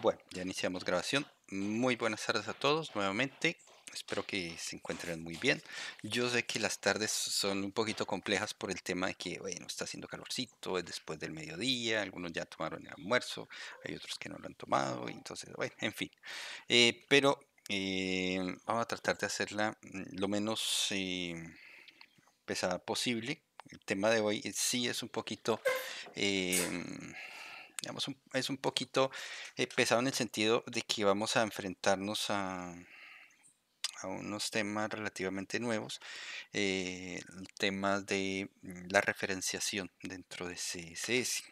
Bueno, ya iniciamos grabación. Muy buenas tardes a todos nuevamente. Espero que se encuentren muy bien. Yo sé que las tardes son un poquito complejas por el tema de que, bueno, está haciendo calorcito, es después del mediodía, algunos ya tomaron el almuerzo, hay otros que no lo han tomado, entonces, bueno, en fin. Eh, pero eh, vamos a tratar de hacerla mm, lo menos eh, pesada posible. El tema de hoy sí es un poquito digamos, es un poquito eh, pesado en el sentido de que vamos a enfrentarnos a, unos temas relativamente nuevos, eh, temas de mm, la referenciación dentro de CSS.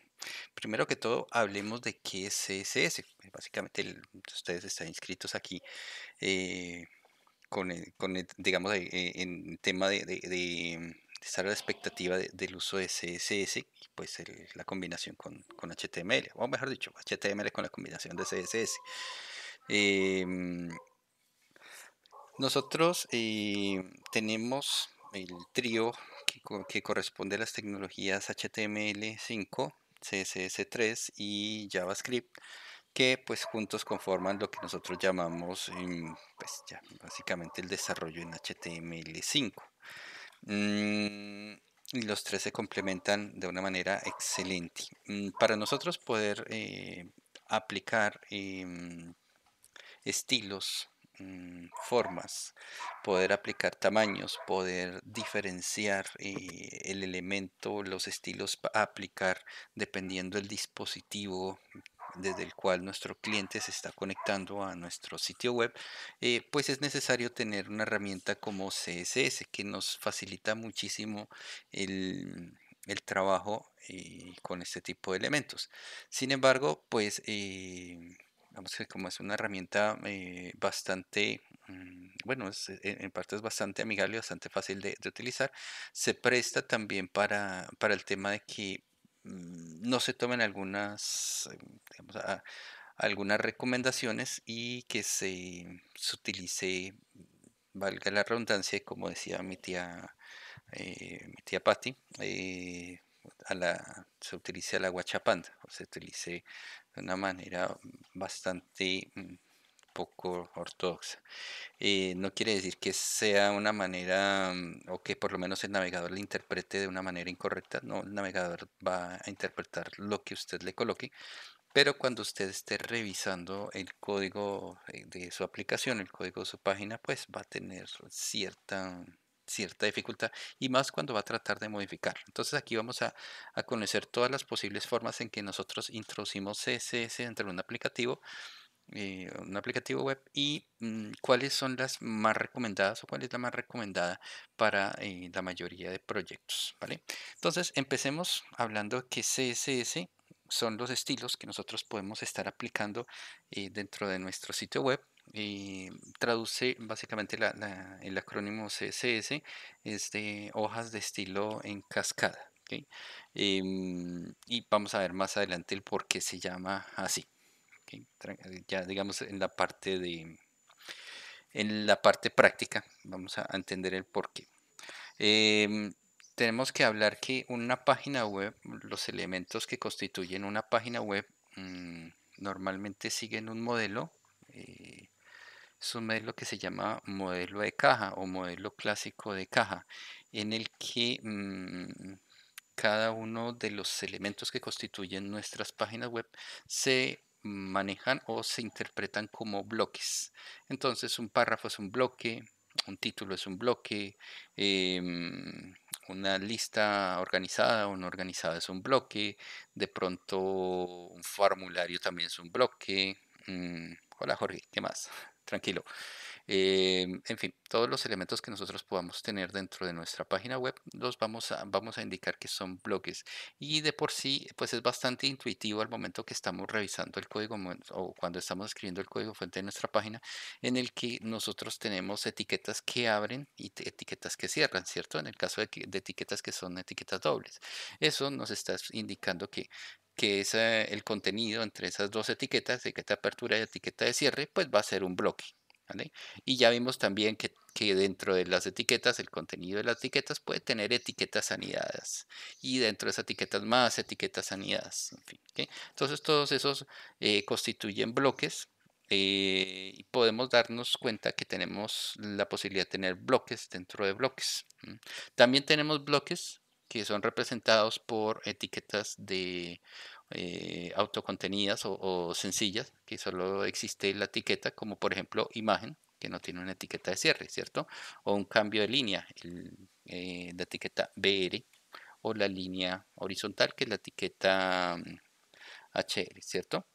Primero que todo, hablemos de qué es CSS. Básicamente, ustedes están inscritos aquí eh, con, digamos, en tema de estar a la expectativa del uso de CSS y pues la combinación con, HTML, o mejor dicho, HTML con la combinación de CSS. Em, nosotros eh, tenemos el trío que, que, corresponde a las tecnologías HTML5, CSS3 y JavaScript que pues juntos conforman lo que nosotros llamamos em, pues ya básicamente el desarrollo en HTML5. Mm, y los tres se complementan de una manera excelente. Mm, para nosotros poder eh, aplicar em, estilos, mm, formas, poder aplicar tamaños, poder diferenciar eh, el elemento, los estilos a aplicar dependiendo del dispositivo desde el cual nuestro cliente se está conectando a nuestro sitio web, eh, pues es necesario tener una herramienta como CSS que nos facilita muchísimo el, trabajo eh, con este tipo de elementos. Sin embargo, pues eh, vamos que como es una herramienta bastante, mm, bueno, en parte es bastante amigable, bastante fácil de, de utilizar, se presta también para, para el tema de que no se tomen algunas, eh, algunas recomendaciones y que se, utilice, valga la redundancia, como decía mi tía, eh, mi tía Patti, eh, se utilice la guachapanda, o se utilice de una manera bastante mm, poco ortodoxa. Eh, no quiere decir que sea una manera mm, o que por lo menos el navegador le interprete de una manera incorrecta. No, el navegador va a interpretar lo que usted le coloque. Pero cuando usted esté revisando el código eh, de su aplicación, el código de su página, pues va a tener cierta, cierta dificultad y más cuando va a tratar de modificar. Entonces aquí vamos a, a conocer todas las posibles formas en que nosotros introducimos CSS dentro de un aplicativo eh, un aplicativo web y mm, cuáles son las más recomendadas o cuál es la más recomendada para eh, la mayoría de proyectos. ¿vale? Entonces empecemos hablando que CSS son los estilos que nosotros podemos estar aplicando eh, dentro de nuestro sitio web. traduce básicamente el acrónimo CSS es de hojas de estilo en cascada. Em, y vamos a ver más adelante el por qué se llama así ya digamos en la parte de en la parte práctica vamos a entender el porqué em, tenemos que hablar que una página web los elementos que constituyen una página web mm, normalmente siguen un modelo eh, es un modelo que se llama modelo de caja o modelo clásico de caja en el que mm, cada uno de los elementos que constituyen nuestras páginas web se manejan o se interpretan como bloques. Entonces un párrafo es un bloque, un título es un bloque, em, una lista organizada o no organizada es un bloque, de pronto un formulario también es un bloque. Mm, hola Jorge, ¿qué más? Tranquilo. Em, en fin, todos los elementos que nosotros podamos tener dentro de nuestra página web los vamos a, vamos a indicar que son bloques y de por sí pues es bastante intuitivo al momento que estamos revisando el código o cuando estamos escribiendo el código fuente de nuestra página en el que nosotros tenemos etiquetas que abren y etiquetas que cierran, ¿cierto? En el caso de, de etiquetas que son etiquetas dobles. Eso nos está indicando que que es el contenido entre esas dos etiquetas, etiqueta de apertura y etiqueta de cierre, pues va a ser un bloque. Y ya vimos también que, dentro de las etiquetas, el contenido de las etiquetas puede tener etiquetas anidadas y dentro de esas etiquetas más etiquetas anidadas. Entonces todos esos eh, constituyen bloques eh, y podemos darnos cuenta que tenemos la posibilidad de tener bloques dentro de bloques. También tenemos bloques que son representados por etiquetas de eh, autocontenidas o, sencillas, que solo existe la etiqueta, como por ejemplo imagen, que no tiene una etiqueta de cierre, ¿cierto? O un cambio de línea, eh, la etiqueta BR, o la línea horizontal, que es la etiqueta HR, mm, ¿cierto?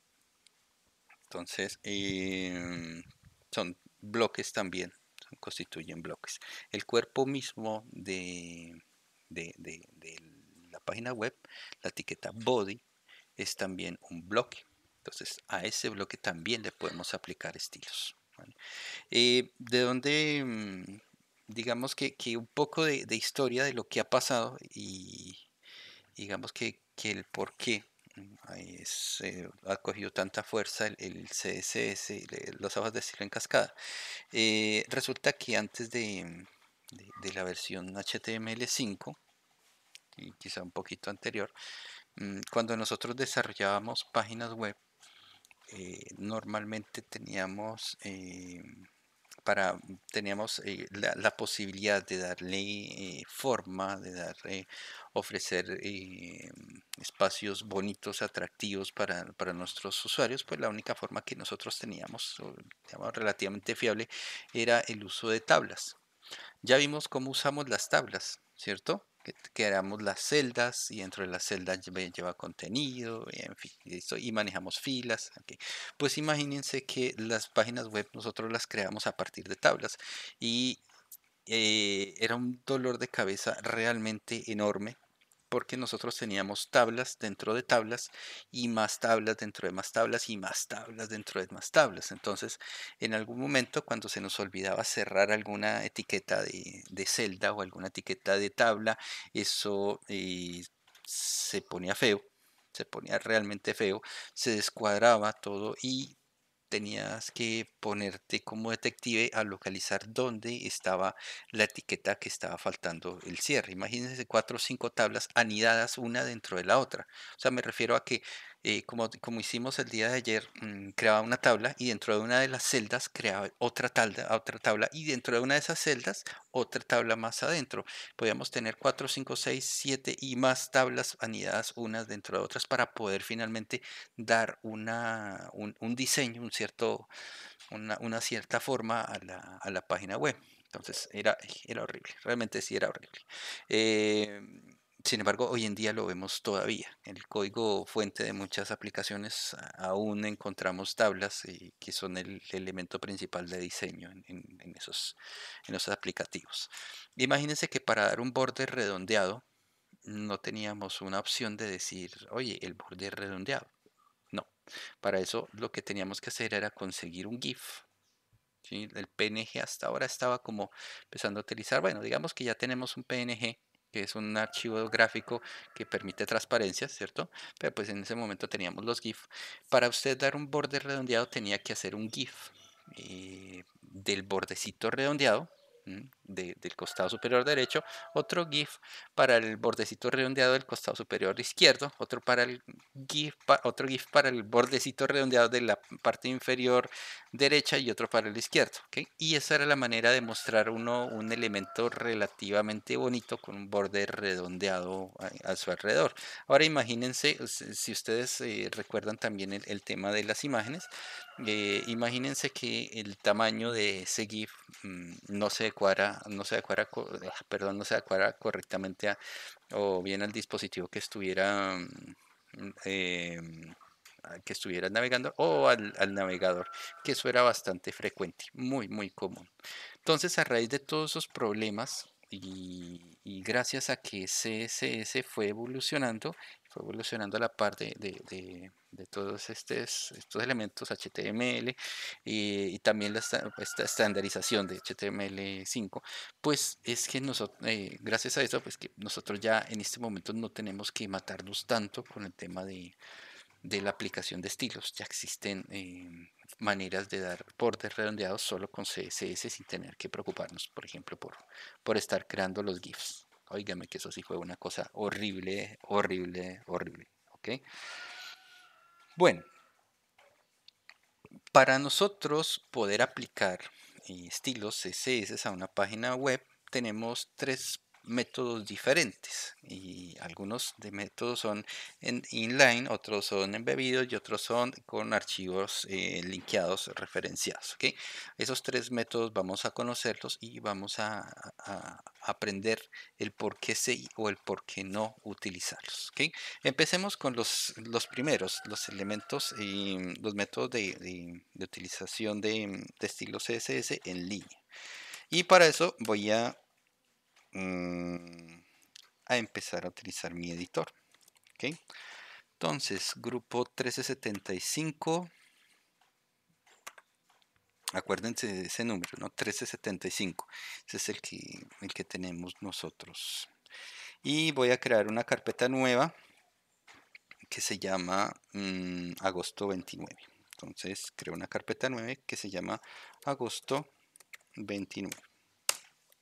Entonces, em, son bloques también, constituyen bloques. El cuerpo mismo de, de, la página web, la etiqueta body, es también un bloque. Entonces a ese bloque también le podemos aplicar estilos. Eh, de donde, mm, digamos que, un poco de, historia de lo que ha pasado y digamos que, el por qué mm, ha cogido tanta fuerza el, CSS, los hojas de estilo en cascada. Eh, resulta que antes de, de la versión HTML5, y quizá un poquito anterior, Mm, cuando nosotros desarrollábamos páginas web, eh, normalmente teníamos eh, para teníamos eh, la, posibilidad de darle forma, de darle, ofrecer espacios bonitos, atractivos para, para, nuestros usuarios, pues la única forma que nosotros teníamos, digamos, relativamente fiable, era el uso de tablas. Ya vimos cómo usamos las tablas, ¿cierto? Que las celdas y dentro de las celdas lleva, contenido, y en fin, y, manejamos filas. Pues imagínense que las páginas web nosotros las creamos a partir de tablas y eh, era un dolor de cabeza realmente enorme porque nosotros teníamos tablas dentro de tablas y más tablas dentro de más tablas y más tablas dentro de más tablas. Entonces, en algún momento cuando se nos olvidaba cerrar alguna etiqueta de, celda o alguna etiqueta de tabla, eso eh, se ponía feo, se ponía realmente feo, se descuadraba todo y tenías que ponerte como detective a localizar dónde estaba la etiqueta que estaba faltando el cierre. Imagínense cuatro o cinco tablas anidadas una dentro de la otra. O sea, me refiero a que eh, como, como hicimos el día de ayer, mm, creaba una tabla y dentro de una de las celdas creaba otra tabla, otra tabla y dentro de una de esas celdas otra tabla más adentro. Podíamos tener 4, 5, 6, 7 y más tablas anidadas unas dentro de otras para poder finalmente dar una, un, diseño, un cierto, una, una cierta forma a la, a la, página web. Entonces era, era horrible, realmente sí era horrible. Eh, sin embargo, hoy en día lo vemos todavía. El código fuente de muchas aplicaciones aún encontramos tablas eh, que son el elemento principal de diseño en, esos, en esos aplicativos. Imagínense que para dar un borde redondeado no teníamos una opción de decir, oye, el borde redondeado. No, para eso lo que teníamos que hacer era conseguir un GIF. El PNG hasta ahora estaba como empezando a utilizar, bueno, digamos que ya tenemos un PNG que es un archivo gráfico que permite transparencia, ¿cierto? Pero pues en ese momento teníamos los GIF. Para usted dar un borde redondeado tenía que hacer un GIF eh, del bordecito redondeado del costado superior derecho, otro GIF para el bordecito redondeado del costado superior izquierdo, otro para el GIF, otro GIF para el bordecito redondeado de la parte inferior derecha y otro para el izquierdo. Y esa era la manera de mostrar uno un elemento relativamente bonito con un borde redondeado a, su alrededor. Ahora imagínense, si ustedes eh, recuerdan también el, tema de las imágenes, eh, imagínense que el tamaño de ese GIF mm, no se no se adecuara, ah, perdón, no se correctamente o bien al dispositivo que estuviera mm, em, que estuviera navegando o al, navegador, que eso era bastante frecuente, muy, muy común. Entonces, a raíz de todos esos problemas y, y gracias a que CSS fue evolucionando, evolucionando la parte de, todos estos, elementos HTML y, también la, esta estandarización de HTML5, pues es que nosotros, eh, gracias a eso, pues que nosotros ya en este momento no tenemos que matarnos tanto con el tema de, de la aplicación de estilos. Ya existen eh, maneras de dar bordes redondeados solo con CSS sin tener que preocuparnos, por ejemplo, por, por estar creando los GIFs. Óigame que eso sí fue una cosa horrible, horrible, horrible. ¿Ok? Bueno, para nosotros poder aplicar eh, estilos CSS a una página web, tenemos tres métodos diferentes y algunos de métodos son en inline, otros son embebidos y otros son con archivos eh, linkeados referenciados. ¿okay? Esos tres métodos vamos a conocerlos y vamos a, aprender el por qué sí o el por qué no utilizarlos. ¿okay? Empecemos con los, los primeros, los elementos y los métodos de, utilización de, de estilo CSS en línea. Y para eso voy a Mm, a empezar a utilizar mi editor. ¿ok? Entonces, grupo 1375. Acuérdense de ese número, ¿no? 1375. Ese es el que, el que tenemos nosotros. Y voy a crear una carpeta nueva que se llama mm, agosto 29. Entonces creo una carpeta nueva que se llama agosto 29.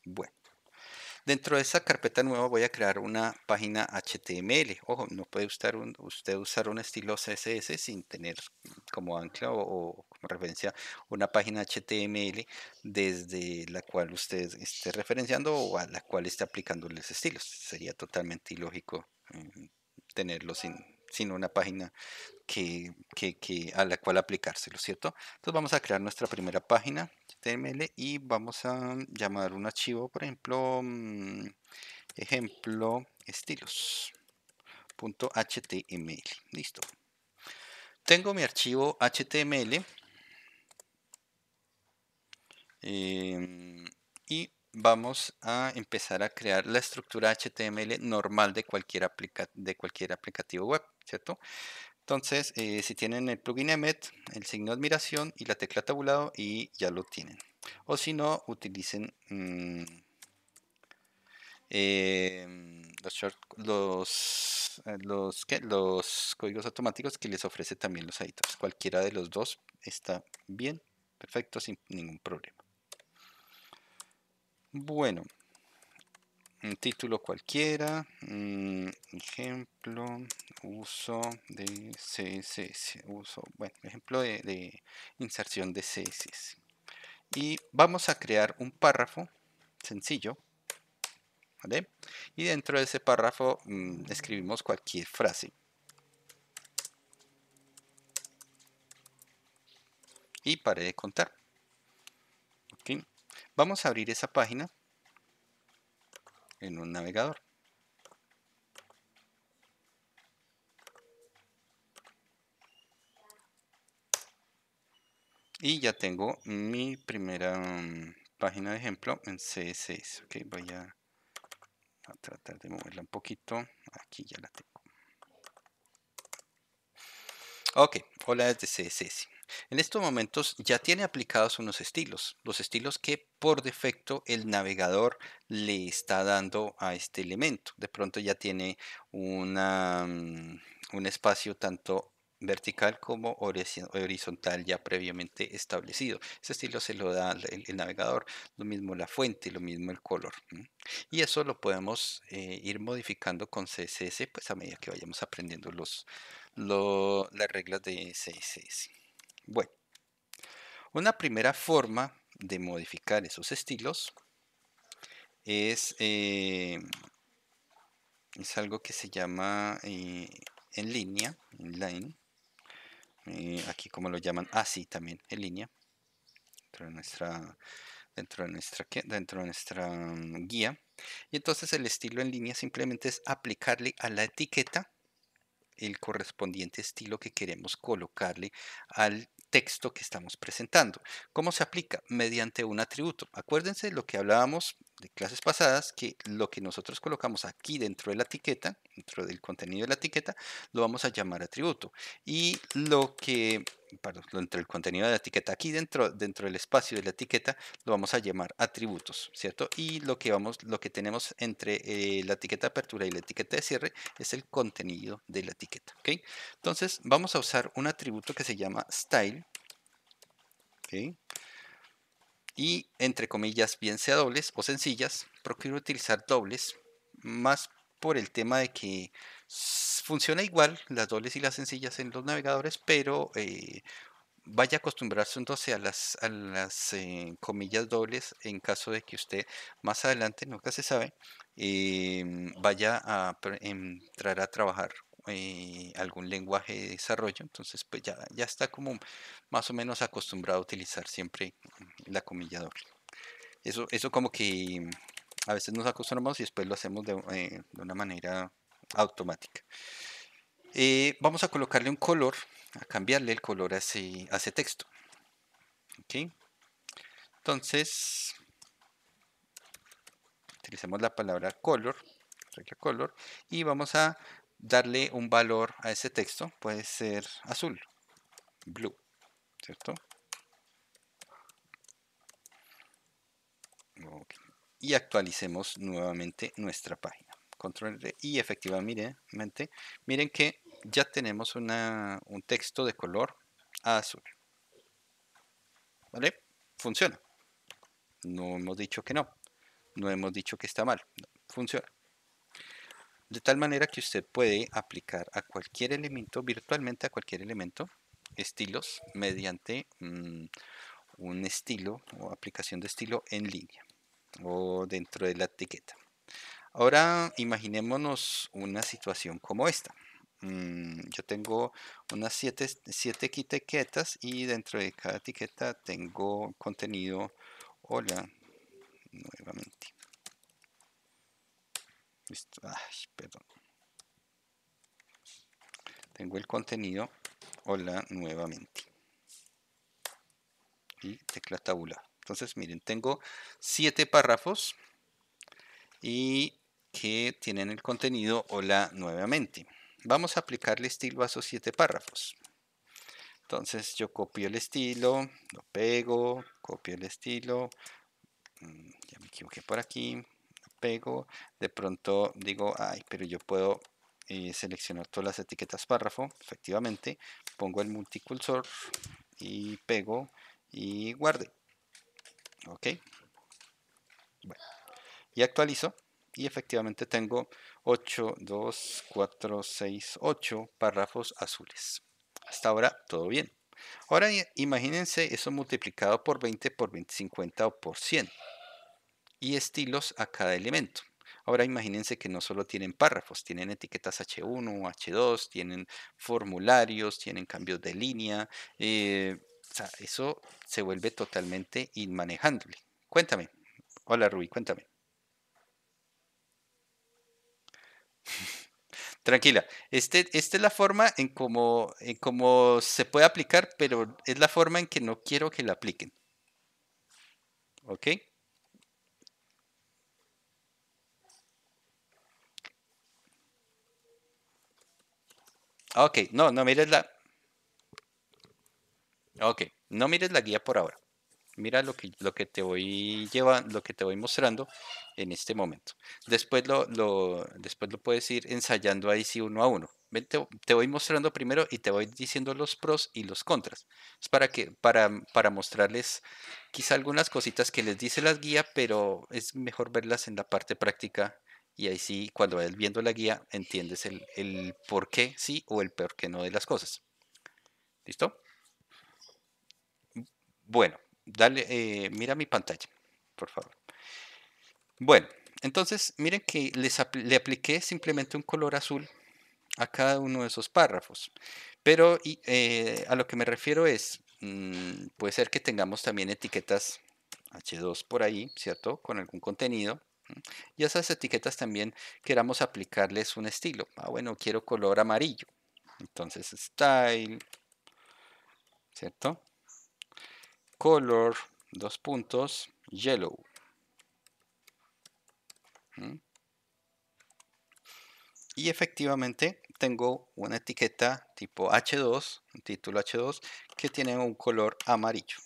Bueno, Dentro de esa carpeta nueva voy a crear una página HTML. Ojo, no puede usted, usar un estilo CSS sin tener como ancla o, como referencia una página HTML desde la cual usted esté referenciando o a la cual esté aplicando los estilos. Sería totalmente ilógico mm, tenerlo sin, sin una página que, a la cual aplicárselo, ¿cierto? Entonces vamos a crear nuestra primera página HTML y vamos a llamar un archivo, por ejemplo, mm, ejemplo estilos.html. Listo. Tengo mi archivo HTML em, y vamos a empezar a crear la estructura HTML normal de cualquier, de cualquier aplicativo web, ¿cierto? Entonces, eh, si tienen el plugin Emmet, el signo de admiración y la tecla tabulado y ya lo tienen. O si no, utilicen mm, em, los, eh, los, los códigos automáticos que les ofrece también los editores. Cualquiera de los dos está bien, perfecto, sin ningún problema. Bueno, un título cualquiera, mm, ejemplo, uso de CSS, uso, bueno, ejemplo de, inserción de CSS. Y vamos a crear un párrafo sencillo, ¿vale? Y dentro de ese párrafo mm, escribimos cualquier frase. Y pare de contar. Vamos a abrir esa página en un navegador. Y ya tengo mi primera mm, página de ejemplo en CSS. Ok, voy a, a tratar de moverla un poquito. Aquí ya la tengo. Ok, hola desde CSS. En estos momentos ya tiene aplicados unos estilos, los estilos que por defecto el navegador le está dando a este elemento. De pronto ya tiene mm, un espacio tanto vertical como horizontal ya previamente establecido. Ese estilo se lo da el, navegador, lo mismo la fuente, lo mismo el color. Y eso lo podemos eh, ir modificando con CSS pues a medida que vayamos aprendiendo los, las reglas de CSS. Bueno, una primera forma de modificar esos estilos es, eh, es algo que se llama eh, en línea, inline, eh, aquí como lo llaman así también en línea, dentro de nuestra dentro de nuestra dentro de nuestra mm, guía. Y entonces el estilo en línea simplemente es aplicarle a la etiqueta el correspondiente estilo que queremos colocarle al texto que estamos presentando. ¿Cómo se aplica? Mediante un atributo. Acuérdense lo que hablábamos de clases pasadas que lo que nosotros colocamos aquí dentro de la etiqueta, dentro del contenido de la etiqueta, lo vamos a llamar atributo. Y lo que, perdón, dentro del contenido de la etiqueta, aquí dentro, dentro del espacio de la etiqueta, lo vamos a llamar atributos, ¿cierto? Y lo que, vamos, lo que tenemos entre eh, la etiqueta de apertura y la etiqueta de cierre es el contenido de la etiqueta, ¿ok? Entonces, vamos a usar un atributo que se llama style, ¿ok? Y entre comillas bien sea dobles o sencillas, procuro utilizar dobles más por el tema de que funciona igual las dobles y las sencillas en los navegadores, pero eh, vaya acostumbrarse entonces a las, a las eh, comillas dobles en caso de que usted más adelante, nunca se sabe, em, vaya a entrar a trabajar eh, algún lenguaje de desarrollo, entonces pues ya, ya está como más o menos acostumbrado a utilizar siempre la comilla doble. Eso, eso como que a veces nos acostumbramos y después lo hacemos de, eh, una manera automática. Eh, vamos a colocarle un color, a cambiarle el color a ese, a ese texto. Entonces, utilizamos la palabra color, color, y vamos a darle un valor a ese texto. Puede ser azul, blue, ¿cierto? Y actualicemos nuevamente nuestra página. Control y efectivamente, miren que ya tenemos una, un texto de color azul. ¿Vale? Funciona. No hemos dicho que no. No hemos dicho que está mal. funciona. De tal manera que usted puede aplicar a cualquier elemento, virtualmente a cualquier elemento, estilos mediante mm, un estilo o aplicación de estilo en línea o dentro de la etiqueta. Ahora imaginémonos una situación como esta. Mm, yo tengo unas 7 siete, etiquetas y dentro de cada etiqueta tengo contenido hola nuevamente perdón. Tengo el contenido. Hola nuevamente. Y tecla tabular. Entonces, miren, tengo siete párrafos y que tienen el contenido hola nuevamente. Vamos a aplicarle estilo a esos siete párrafos. Entonces yo copio el estilo, lo pego, copio el estilo, mm, ya me equivoqué por aquí, pego, de pronto digo, ay, pero yo puedo eh, seleccionar todas las etiquetas párrafo, efectivamente, pongo el multicursor y pego y guarde. Ok. Bueno. Y actualizo y efectivamente tengo 8, 2, 4, 6, 8 párrafos azules. Hasta ahora todo bien. Ahora imagínense eso multiplicado por 20, por 20, 50 o por 100 y estilos a cada elemento. Ahora imagínense que no solo tienen párrafos, tienen etiquetas H1, H2, tienen formularios, tienen cambios de línea. Eh, eso se vuelve totalmente inmanejable. Cuéntame. Hola Rubí, cuéntame. Tranquila, este, esta es la forma en cómo se puede aplicar, pero es la forma en que no quiero que la apliquen. ¿Ok? Ok, no, no mires la... No mires la guía por ahora. Mira lo que, lo que te voy llevando, lo que te voy mostrando en este momento. Después lo, lo, después lo puedes ir ensayando ahí sí uno a uno. Te, te, voy mostrando primero y te voy diciendo los pros y los contras. Es para que, para, para mostrarles quizá algunas cositas que les dice la guía, pero es mejor verlas en la parte práctica y ahí sí, cuando vayas viendo la guía, entiendes el, por qué sí o el por qué no de las cosas. ¿Listo? Bueno, dale, eh, mira mi pantalla, por favor. Bueno, entonces miren que les le apliqué simplemente un color azul a cada uno de esos párrafos. Pero eh, a lo que me refiero es, mm, puede ser que tengamos también etiquetas H2 por ahí, ¿cierto? Con algún contenido. Y a esas etiquetas también queramos aplicarles un estilo. Ah, bueno, quiero color amarillo. Entonces, style, ¿cierto? Color, dos puntos, yellow. Y efectivamente tengo una etiqueta tipo H2, un título H2, que tiene un color amarillo.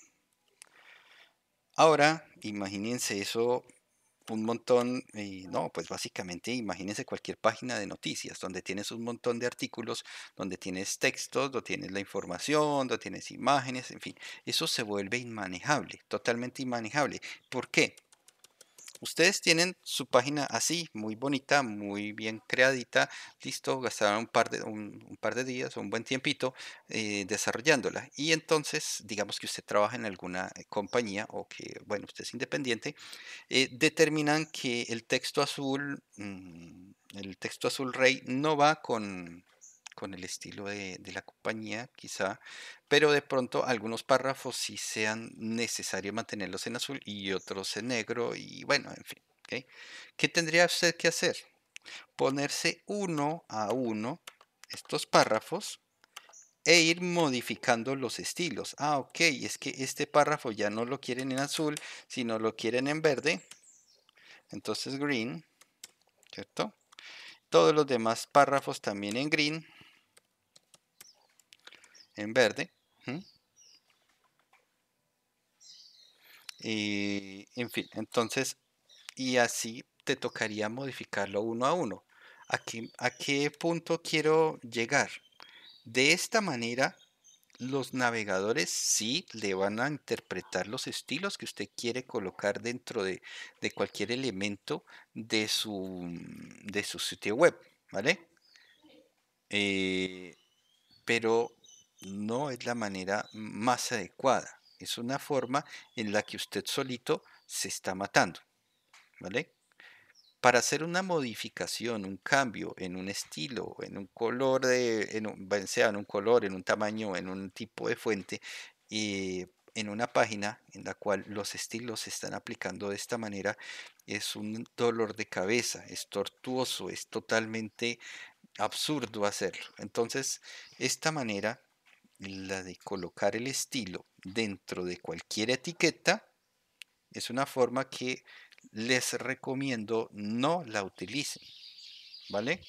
Ahora, imagínense eso un montón, y no, pues básicamente imagínense cualquier página de noticias donde tienes un montón de artículos, donde tienes textos, donde tienes la información, donde tienes imágenes, en fin, eso se vuelve inmanejable, totalmente inmanejable. ¿Por qué? Ustedes tienen su página así, muy bonita, muy bien creadita, listo, gastaron un par de, un, par de días o un buen tiempito eh, desarrollándola. Y entonces, digamos que usted trabaja en alguna eh, compañía o que, bueno, usted es independiente, eh, determinan que el texto azul, mm, el texto azul rey no va con, con el estilo de, la compañía, quizá, pero de pronto algunos párrafos sí sean necesario mantenerlos en azul y otros en negro y bueno, en fin. ¿Qué tendría usted que hacer? Ponerse uno a uno estos párrafos e ir modificando los estilos. Ah, ok, es que este párrafo ya no lo quieren en azul, sino lo quieren en verde. Entonces green, ¿cierto? Todos los demás párrafos también en green en verde. Y, en fin, entonces, y así te tocaría modificarlo uno a uno. Aquí, ¿A qué punto quiero llegar? De esta manera, los navegadores sí le van a interpretar los estilos que usted quiere colocar dentro de, cualquier elemento de su, de su sitio web, ¿vale? Eh, pero no es la manera más adecuada. Es una forma en la que usted solito se está matando. ¿Vale? Para hacer una modificación, un cambio en un estilo, en un color, de, en sea en un color, en un tamaño, en un tipo de fuente, y en una página en la cual los estilos se están aplicando de esta manera, es un dolor de cabeza, es tortuoso, es totalmente absurdo hacerlo. Entonces, esta manera la de colocar el estilo dentro de cualquier etiqueta es una forma que les recomiendo no la utilicen, ¿vale?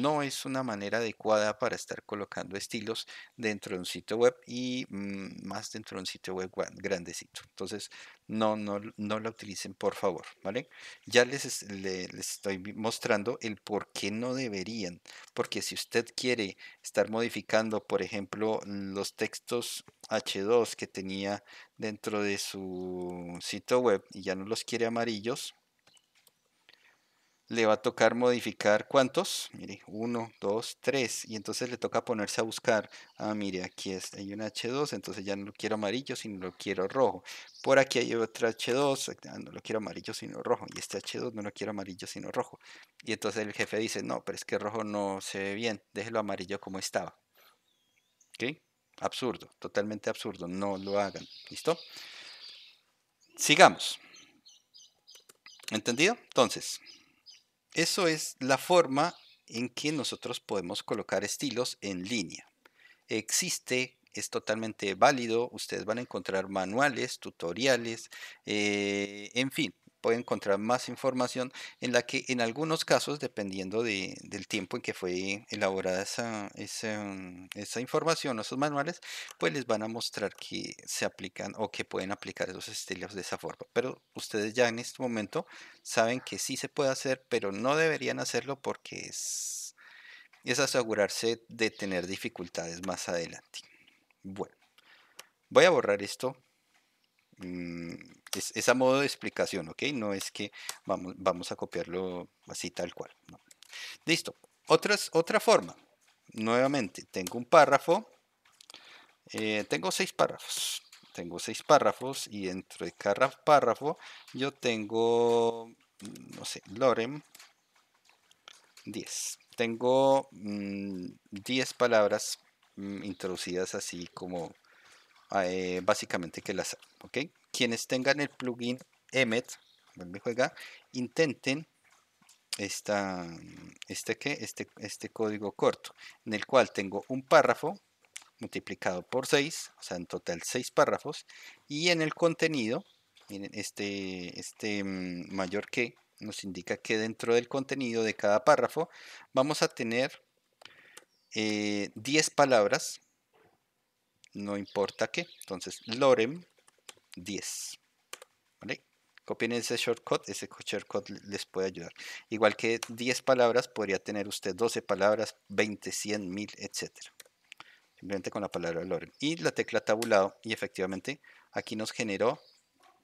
No es una manera adecuada para estar colocando estilos dentro de un sitio web y mm, más dentro de un sitio web grandecito. Entonces, no, no, no la utilicen, por favor, ¿vale? Ya les, les estoy mostrando el por qué no deberían, porque si usted quiere estar modificando, por ejemplo, los textos H2 que tenía dentro de su sitio web y ya no los quiere amarillos, le va a tocar modificar cuántos, mire, 1, 2, 3, y entonces le toca ponerse a buscar, ah, mire, aquí es, hay un H2, entonces ya no lo quiero amarillo, sino lo quiero rojo. Por aquí hay otro H2, ah, no lo quiero amarillo, sino rojo, y este H2 no lo quiero amarillo, sino rojo. Y entonces el jefe dice, no, pero es que rojo no se ve bien, déjelo amarillo como estaba. ¿Ok? Absurdo, totalmente absurdo, no lo hagan, ¿listo? Sigamos. ¿Entendido? Entonces, eso es la forma en que nosotros podemos colocar estilos en línea. Existe, es totalmente válido, ustedes van a encontrar manuales, tutoriales, eh, en fin, pueden encontrar más información en la que en algunos casos, dependiendo del tiempo en que fue elaborada esa, esa, información, esos manuales, pues les van a mostrar que se aplican o que pueden aplicar esos estilos de esa forma. Pero ustedes ya en este momento saben que sí se puede hacer, pero no deberían hacerlo porque es, es asegurarse de tener dificultades más adelante. Bueno, voy a borrar esto Mm, es, a modo de explicación, ¿ok? No es que vamos, vamos a copiarlo así tal cual. Listo. Otras, otra forma. Nuevamente, tengo un párrafo. Eh, tengo seis párrafos. Tengo seis párrafos y dentro de cada párrafo yo tengo, mm, no sé, Lorem 10. Tengo 10 mm, palabras introducidas así como eh, básicamente que las ¿ok? Quienes tengan el plugin Emmet, me juega, intenten esta, este, ¿qué? Este, este código corto, en el cual tengo un párrafo multiplicado por 6, o sea, en total 6 párrafos, y en el contenido, miren, este, este mm, mayor que, nos indica que dentro del contenido de cada párrafo vamos a tener 10 eh, palabras, no importa qué. Entonces, lorem 10. ¿Vale? Copien ese shortcut, ese shortcut les puede ayudar. Igual que 10 palabras, podría tener usted 12 palabras, 20, 100, 1000, etc. Simplemente con la palabra lorem. Y la tecla tabulado, y efectivamente aquí nos generó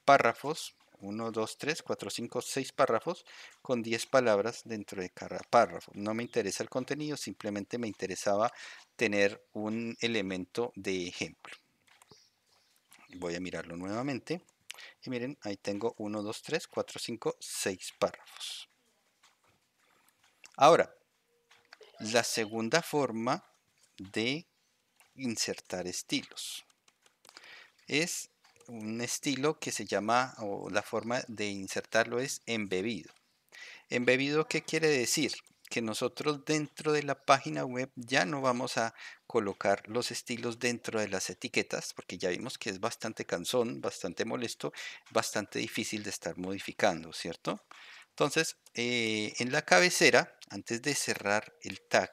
párrafos 1, 2, 3, 4, 5, 6 párrafos con 10 palabras dentro de cada párrafo. No me interesa el contenido, simplemente me interesaba tener un elemento de ejemplo. Voy a mirarlo nuevamente. Y miren, ahí tengo 1, 2, 3, 4, 5, 6 párrafos. Ahora, la segunda forma de insertar estilos es un estilo que se llama, o la forma de insertarlo es embebido. Embebido, ¿qué quiere decir? Que nosotros dentro de la página web ya no vamos a colocar los estilos dentro de las etiquetas, porque ya vimos que es bastante cansón, bastante molesto, bastante difícil de estar modificando, ¿cierto? Entonces, eh, en la cabecera, antes de cerrar el tag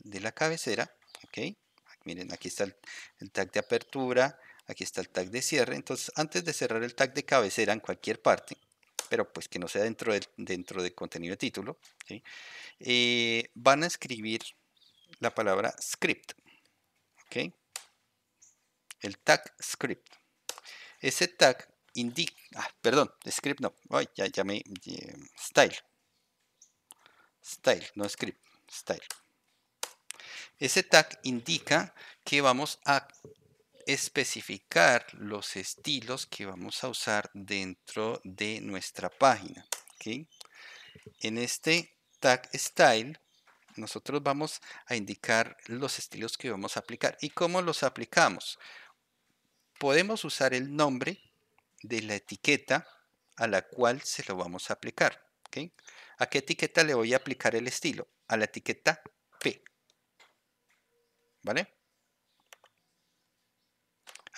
de la cabecera, ¿ok? Miren, aquí está el tag de apertura, Aquí está el tag de cierre. Entonces, antes de cerrar el tag de cabecera en cualquier parte, pero pues que no sea dentro del, dentro del contenido de título, eh, van a escribir la palabra script. ¿ok? El tag script. Ese tag indica, ah, perdón, script no, Ay, ya, ya me, style. Style, no script, style. Ese tag indica que vamos a especificar los estilos que vamos a usar dentro de nuestra página. En este tag style nosotros vamos a indicar los estilos que vamos a aplicar. ¿Y cómo los aplicamos? Podemos usar el nombre de la etiqueta a la cual se lo vamos a aplicar. ¿A qué etiqueta le voy a aplicar el estilo? A la etiqueta P. ¿Vale?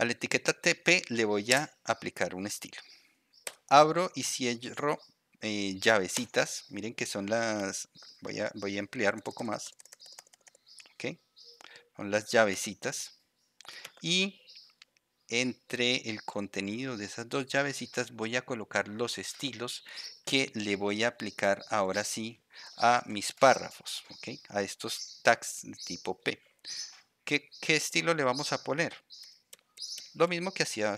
A la etiqueta TP le voy a aplicar un estilo. Abro y cierro eh, llavecitas. Miren que son las... Voy a, voy a emplear un poco más. ¿Ok? Son las llavecitas. Y entre el contenido de esas dos llavecitas voy a colocar los estilos que le voy a aplicar ahora sí a mis párrafos, ¿ok? a estos tags tipo P. ¿Qué, ¿Qué, estilo le vamos a poner? Lo mismo que hacía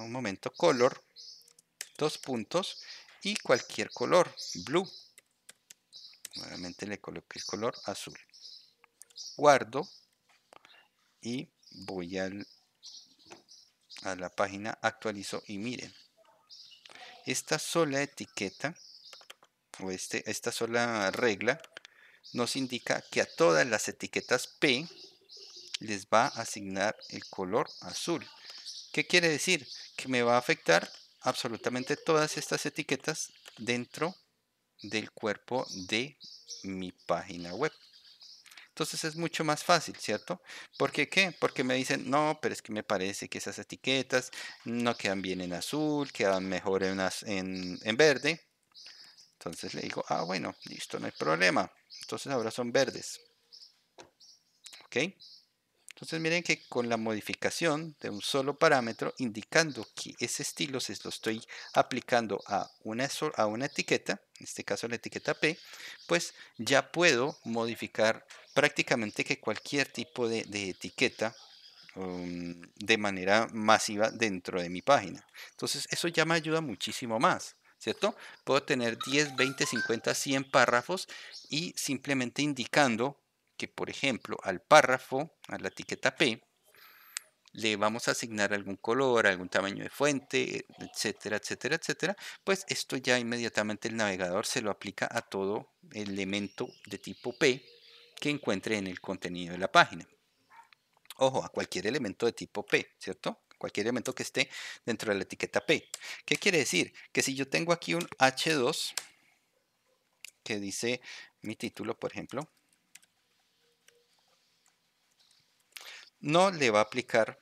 un momento, color, dos puntos y cualquier color, blue. Nuevamente le coloqué el color azul. Guardo y voy al, a la página, actualizo y miren. Esta sola etiqueta o este, esta sola regla nos indica que a todas las etiquetas P les va a asignar el color azul. ¿Qué quiere decir? Que me va a afectar absolutamente todas estas etiquetas dentro del cuerpo de mi página web. Entonces es mucho más fácil, ¿cierto? ¿Por qué qué? Porque me dicen, no, pero es que me parece que esas etiquetas no quedan bien en azul, quedan mejor en, en, en verde. Entonces le digo, ah, bueno, listo, no hay problema. Entonces ahora son verdes. ¿Ok? Entonces miren que con la modificación de un solo parámetro indicando que ese estilo se lo estoy aplicando a una, a una etiqueta, en este caso la etiqueta P, pues ya puedo modificar prácticamente que cualquier tipo de, etiqueta um, de manera masiva dentro de mi página. Entonces eso ya me ayuda muchísimo más. ¿Cierto? Puedo tener 10, 20, 50, 100 párrafos y simplemente indicando que, por ejemplo, al párrafo, a la etiqueta P, le vamos a asignar algún color, algún tamaño de fuente, etcétera, etcétera, etcétera, pues esto ya inmediatamente el navegador se lo aplica a todo elemento de tipo P que encuentre en el contenido de la página. Ojo, a cualquier elemento de tipo P, ¿cierto? Cualquier elemento que esté dentro de la etiqueta P. ¿Qué quiere decir? Que si yo tengo aquí un H2 que dice mi título, por ejemplo, no le va a aplicar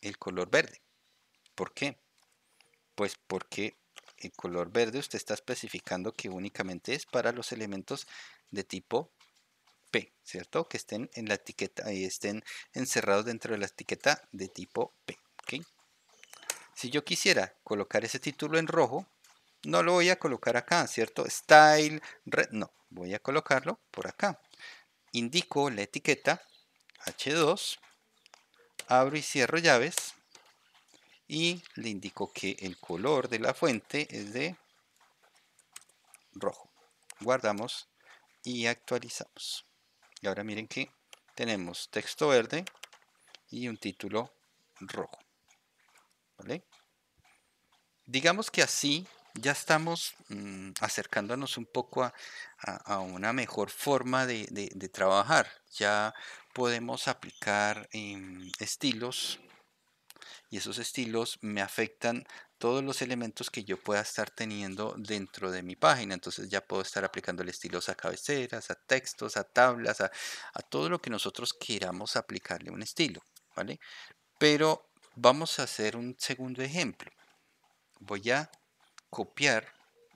el color verde. ¿Por qué? Pues porque el color verde usted está especificando que únicamente es para los elementos de tipo P, ¿cierto? Que estén en la etiqueta y estén encerrados dentro de la etiqueta de tipo P, Si yo quisiera colocar ese título en rojo, no lo voy a colocar acá, ¿cierto? Style, red, no, voy a colocarlo por acá. Indico la etiqueta H2, abro y cierro llaves y le indico que el color de la fuente es de rojo. Guardamos y actualizamos. Y ahora miren que tenemos texto verde y un título rojo. ¿Vale? Digamos que así ya estamos mm, acercándonos un poco a, una mejor forma de, trabajar. Ya podemos aplicar em, estilos y esos estilos me afectan todos los elementos que yo pueda estar teniendo dentro de mi página. Entonces ya puedo estar aplicando estilos a cabeceras, a textos, a tablas, a, a todo lo que nosotros queramos aplicarle un estilo. ¿vale? Pero vamos a hacer un segundo ejemplo. Voy a copiar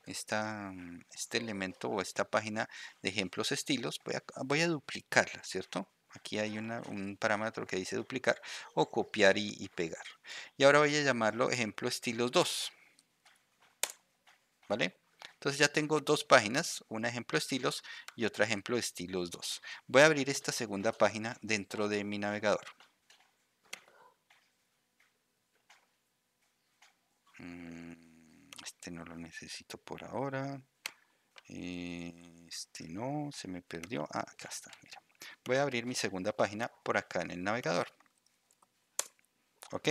esta, mm, este elemento o esta página de ejemplos estilos, voy a, voy a duplicarla, ¿cierto? Aquí hay un parámetro que dice duplicar o copiar y, pegar. Y ahora voy a llamarlo ejemplo estilos 2. ¿Vale? Entonces ya tengo dos páginas, una ejemplo estilos y otra ejemplo estilos 2. Voy a abrir esta segunda página dentro de mi navegador. Mm. Este no lo necesito por ahora. Este no, se me perdió. Ah, acá está, mira. Voy a abrir mi segunda página por acá en el navegador. ¿Ok?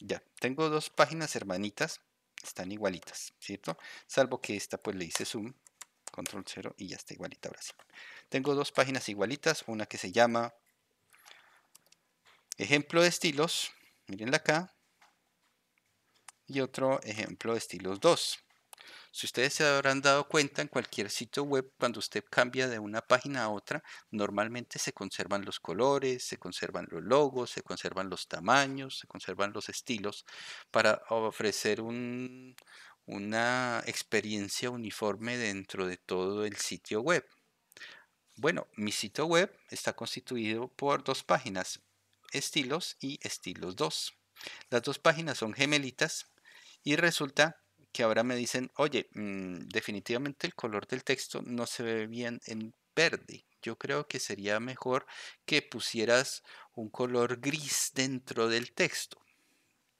Ya, tengo dos páginas hermanitas. Están igualitas, ¿cierto? Salvo que esta pues le hice zoom, control 0 y ya está igualita ahora sí. Tengo dos páginas igualitas, una que se llama ejemplo de estilos, mirenla acá, y otro ejemplo de estilos 2. Si ustedes se habrán dado cuenta en cualquier sitio web, cuando usted cambia de una página a otra, normalmente se conservan los colores, se conservan los logos, se conservan los tamaños, se conservan los estilos para ofrecer una experiencia uniforme dentro de todo el sitio web. Bueno, mi sitio web está constituido por dos páginas, estilos y estilos 2. Las dos páginas son gemelitas y resulta que ahora me dicen, oye, mm, definitivamente el color del texto no se ve bien en verde. Yo creo que sería mejor que pusieras un color gris dentro del texto.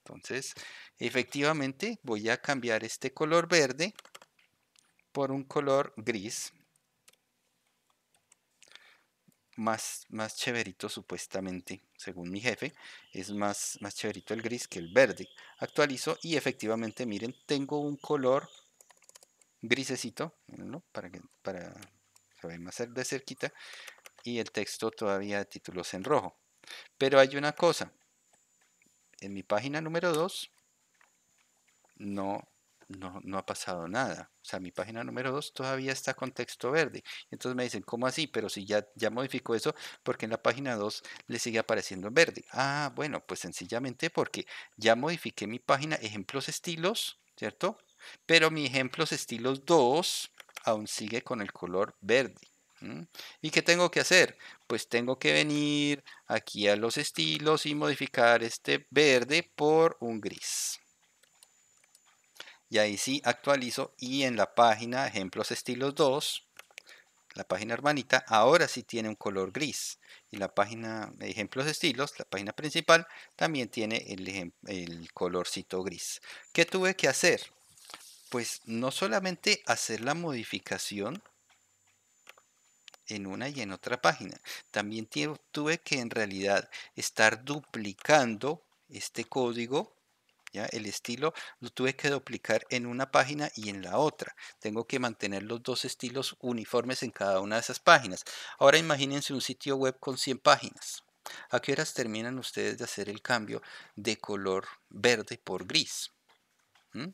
Entonces, efectivamente voy a cambiar este color verde por un color gris más, más chéverito supuestamente, según mi jefe, es más, más chéverito el gris que el verde. Actualizo y efectivamente, miren, tengo un color grisecito, para, que, para se más de cerquita, y el texto todavía de títulos en rojo. Pero hay una cosa, en mi página número 2 no no, ha pasado nada. O sea, mi página número 2 todavía está con texto verde. Entonces me dicen, ¿cómo así? Pero si ya, ya modificó eso, porque en la página 2 le sigue apareciendo en verde? Ah, bueno, pues sencillamente porque ya modifiqué mi página ejemplos estilos, ¿cierto? Pero mi ejemplos estilos 2 aún sigue con el color verde. ¿Y qué tengo que hacer? Pues tengo que venir aquí a los estilos y modificar este verde por un gris y ahí sí actualizo y en la página ejemplos estilos 2 la página hermanita ahora sí tiene un color gris y la página ejemplos estilos la página principal también tiene el, el colorcito gris ¿qué tuve que hacer? pues no solamente hacer la modificación en una y en otra página también tuve que en realidad estar duplicando este código el estilo lo tuve que duplicar en una página y en la otra. Tengo que mantener los dos estilos uniformes en cada una de esas páginas. Ahora imagínense un sitio web con 100 páginas. ¿A qué horas terminan ustedes de hacer el cambio de color verde por gris? ¿Mm?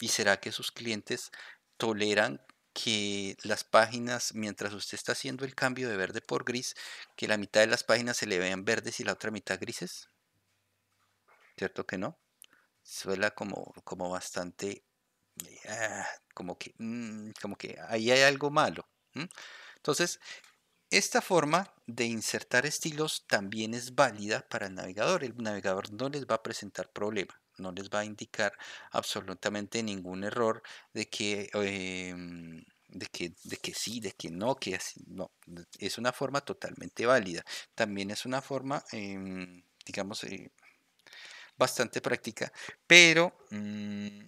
¿Y será que sus clientes toleran que las páginas, mientras usted está haciendo el cambio de verde por gris, que la mitad de las páginas se le vean verdes y la otra mitad grises? ¿Cierto que no? suena como, como bastante, ah, como que, mm, como que ahí hay algo malo. Entonces, esta forma de insertar estilos también es válida para el navegador. El navegador no les va a presentar problema, no les va a indicar absolutamente ningún error de que, em, de que, de que sí, de que no, que no. Es una forma totalmente válida. También es una forma, em, digamos, eh, bastante práctica, pero mm,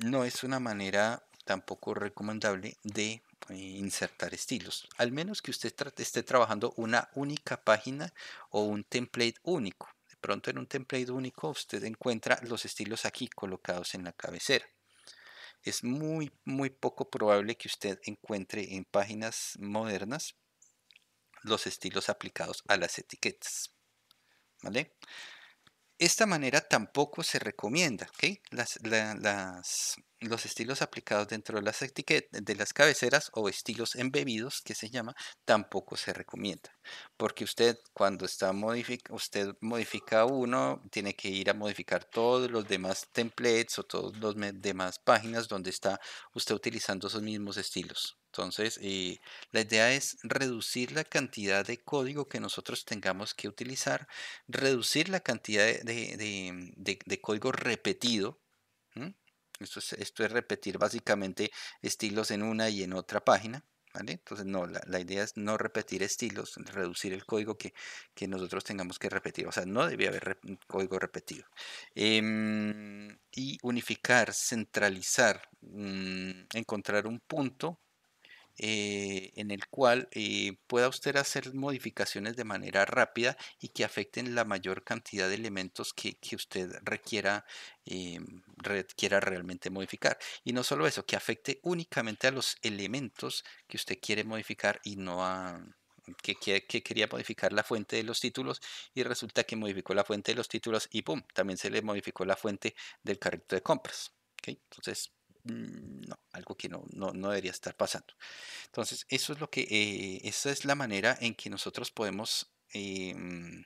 no es una manera tampoco recomendable de eh, insertar estilos, al menos que usted esté trabajando una única página o un template único. De pronto en un template único usted encuentra los estilos aquí colocados en la cabecera. Es muy, muy poco probable que usted encuentre en páginas modernas los estilos aplicados a las etiquetas. ¿Vale? Esta manera tampoco se recomienda, ¿ok? Las, los estilos aplicados dentro de las etiquetas, de las cabeceras o estilos embebidos, que se llama, tampoco se recomienda. Porque usted cuando está usted modifica uno, tiene que ir a modificar todos los demás templates o todas las demás páginas donde está usted utilizando esos mismos estilos. Entonces, eh, la idea es reducir la cantidad de código que nosotros tengamos que utilizar, reducir la cantidad de, código repetido. Esto, es, esto es repetir básicamente estilos en una y en otra página. Entonces, no, la, idea es no repetir estilos, reducir el código que, nosotros tengamos que repetir. O sea, no debe haber código repetido. Em, y unificar, centralizar, mm, encontrar un punto eh, en el cual eh, pueda usted hacer modificaciones de manera rápida y que afecten la mayor cantidad de elementos que, usted requiera, eh, requiera realmente modificar. Y no solo eso, que afecte únicamente a los elementos que usted quiere modificar y no a... Que, que, quería modificar la fuente de los títulos y resulta que modificó la fuente de los títulos y ¡pum! También se le modificó la fuente del carrito de compras. Entonces, no, algo que no, no, debería estar pasando. Entonces, eso es lo que, eh, esa es la manera en que nosotros podemos, em,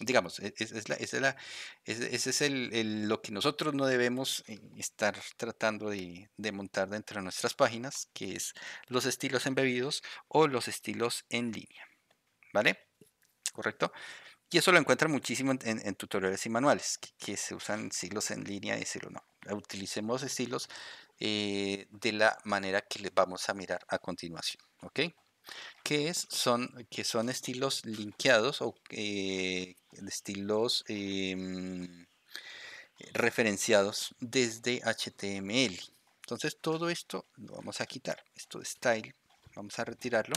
digamos, e, es, es la, es la, ese es el, lo que nosotros no debemos eh, estar tratando de, de, montar dentro de nuestras páginas, que es los estilos embebidos o los estilos en línea. ¿Vale? ¿Correcto? Y eso lo encuentran muchísimo en, tutoriales y manuales, que, se usan estilos en línea y decirlo no. Utilicemos estilos eh, de la manera que les vamos a mirar a continuación. ¿Ok? Que, es, son, que son estilos linkeados o eh, estilos em, referenciados desde HTML. Entonces todo esto lo vamos a quitar. Esto de style, vamos a retirarlo.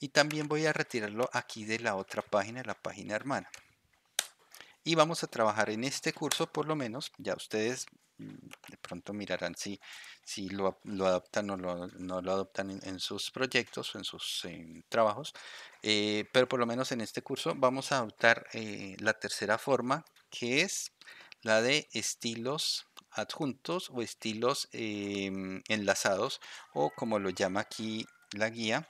Y también voy a retirarlo aquí de la otra página, la página hermana. Y vamos a trabajar en este curso, por lo menos, ya ustedes de pronto mirarán si, si lo, adoptan o no lo adoptan en, sus proyectos o en sus trabajos. Eh, pero por lo menos en este curso vamos a adoptar eh, la tercera forma, que es la de estilos adjuntos o estilos em, enlazados o como lo llama aquí la guía,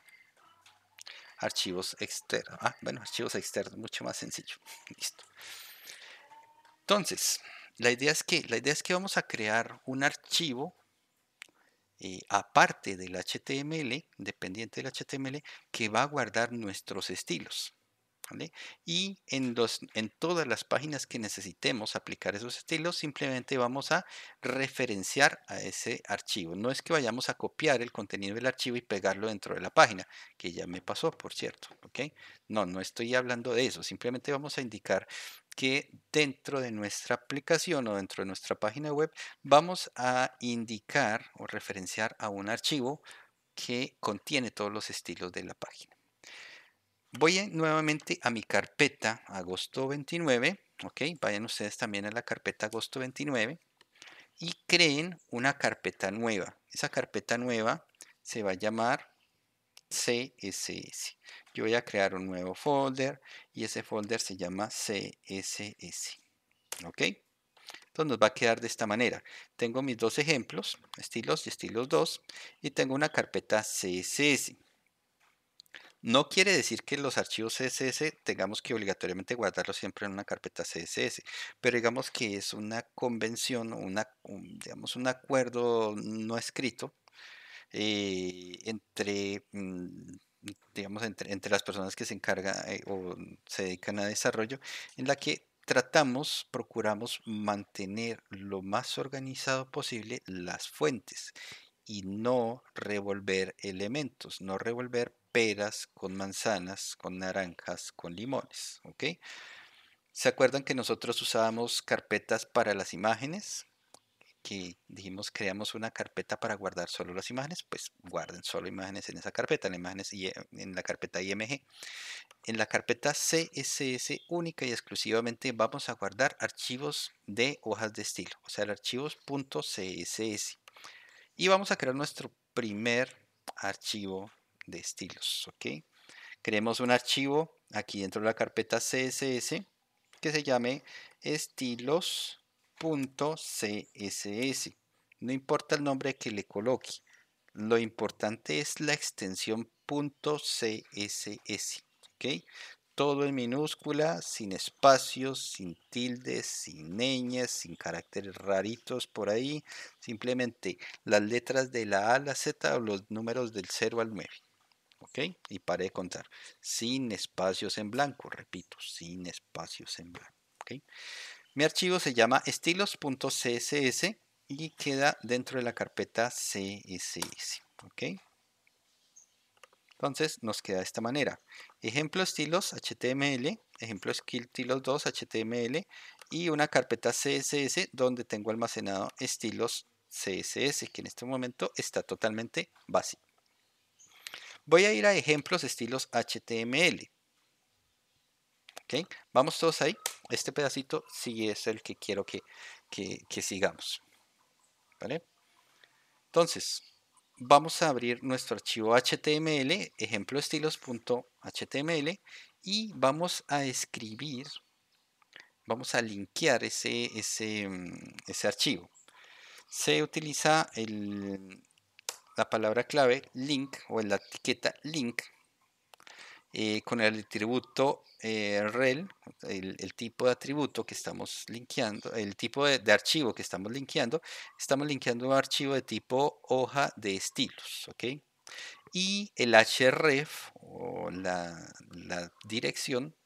archivos externos. Ah, bueno, archivos externos, mucho más sencillo. Listo. Entonces, la idea es que, la idea es que vamos a crear un archivo eh, aparte del HTML, dependiente del HTML, que va a guardar nuestros estilos. Y en, los, en todas las páginas que necesitemos aplicar esos estilos, simplemente vamos a referenciar a ese archivo. No es que vayamos a copiar el contenido del archivo y pegarlo dentro de la página, que ya me pasó, por cierto. No, no estoy hablando de eso. Simplemente vamos a indicar que dentro de nuestra aplicación o dentro de nuestra página web vamos a indicar o referenciar a un archivo que contiene todos los estilos de la página. Voy nuevamente a mi carpeta agosto 29, ok, vayan ustedes también a la carpeta agosto 29 y creen una carpeta nueva. Esa carpeta nueva se va a llamar CSS. Yo voy a crear un nuevo folder y ese folder se llama CSS. ¿Ok? Entonces nos va a quedar de esta manera. Tengo mis dos ejemplos, estilos y estilos 2, y tengo una carpeta CSS. No quiere decir que los archivos CSS tengamos que obligatoriamente guardarlos siempre en una carpeta CSS, pero digamos que es una convención, un, digamos un acuerdo no escrito eh, entre, mm, digamos, entre, entre, las personas que se encargan eh, o se dedican a desarrollo, en la que tratamos, procuramos mantener lo más organizado posible las fuentes y no revolver elementos, no revolver peras con manzanas, con naranjas, con limones. ¿Se acuerdan que nosotros usábamos carpetas para las imágenes? Que dijimos creamos una carpeta para guardar solo las imágenes, pues guarden solo imágenes en esa carpeta, en, imágenes en la carpeta IMG. En la carpeta CSS única y exclusivamente vamos a guardar archivos de hojas de estilo, o sea, el archivos.css. Y vamos a crear nuestro primer archivo de estilos, ¿ok? Creemos un archivo aquí dentro de la carpeta CSS que se llame estilos.css. No importa el nombre que le coloque, lo importante es la extensión .css, ¿ok? Todo en minúscula, sin espacios, sin tildes, sin ñes, sin caracteres raritos por ahí. Simplemente las letras de la A a la Z o los números del 0 al 9. ¿Ok? Y pare de contar. Sin espacios en blanco, repito, sin espacios en blanco. ¿Ok? Mi archivo se llama estilos.css y queda dentro de la carpeta CSS. ¿Ok? Entonces nos queda de esta manera. Ejemplo estilos HTML, ejemplo estilos 2 HTML y una carpeta CSS donde tengo almacenado estilos CSS que en este momento está totalmente vacío. Voy a ir a ejemplos estilos HTML. Vamos todos ahí. Este pedacito sí es el que quiero que, que sigamos. ¿Vale? Entonces, vamos a abrir nuestro archivo HTML, ejemplo estilos.html, y vamos a escribir, vamos a linkear ese, ese, mm, ese archivo. Se utiliza el, la palabra clave link o la etiqueta link eh, con el atributo eh, rel, el, tipo de atributo que estamos linkeando, el tipo de, archivo que estamos linkeando, estamos linkeando un archivo de tipo hoja de estilos, ¿ok? Y el href o la, la dirección,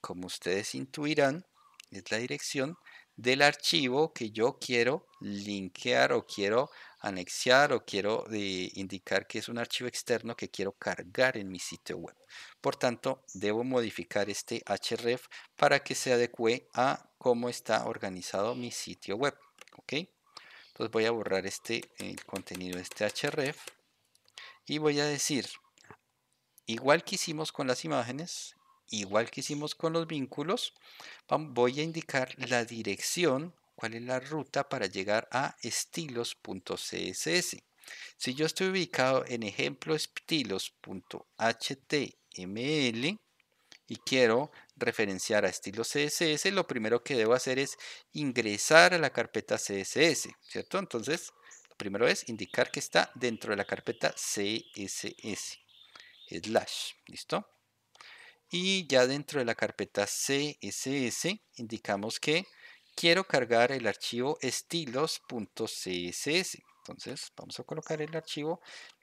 como ustedes intuirán, es la dirección del archivo que yo quiero linkear o quiero anexar o quiero eh, indicar que es un archivo externo que quiero cargar en mi sitio web. Por tanto, debo modificar este href para que se adecue a cómo está organizado mi sitio web. ¿ok? Entonces voy a borrar este contenido de este href y voy a decir, igual que hicimos con las imágenes, igual que hicimos con los vínculos, voy a indicar la dirección cuál es la ruta para llegar a estilos.css. Si yo estoy ubicado en ejemplo estilos.html y quiero referenciar a estilos CSS, lo primero que debo hacer es ingresar a la carpeta CSS, ¿cierto? Entonces, lo primero es indicar que está dentro de la carpeta CSS, slash, ¿listo? Y ya dentro de la carpeta CSS indicamos que quiero cargar el archivo estilos.css. Entonces vamos a colocar el archivo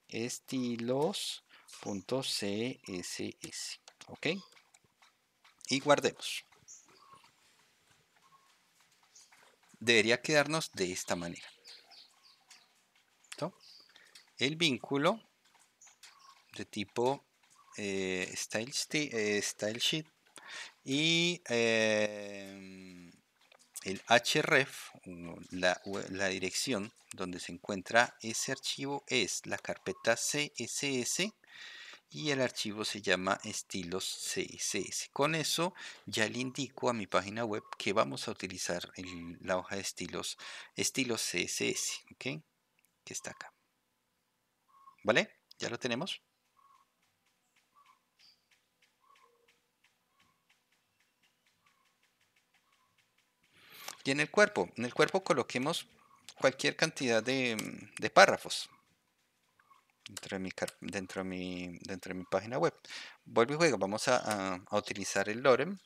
estilos.css. ¿Ok? Y guardemos. Debería quedarnos de esta manera. El vínculo de tipo eh, style, eh, style, sheet y eh, el href, la, dirección donde se encuentra ese archivo es la carpeta CSS y el archivo se llama estilos CSS. Con eso ya le indico a mi página web que vamos a utilizar la hoja de estilos, estilos CSS, ¿ok? Que está acá. ¿Vale? ¿Ya lo tenemos? Y en el cuerpo, en el cuerpo coloquemos cualquier cantidad de, párrafos. dentro de mi, dentro de mi, dentro de mi página web. Vuelvo y juego, vamos a, utilizar el lorem,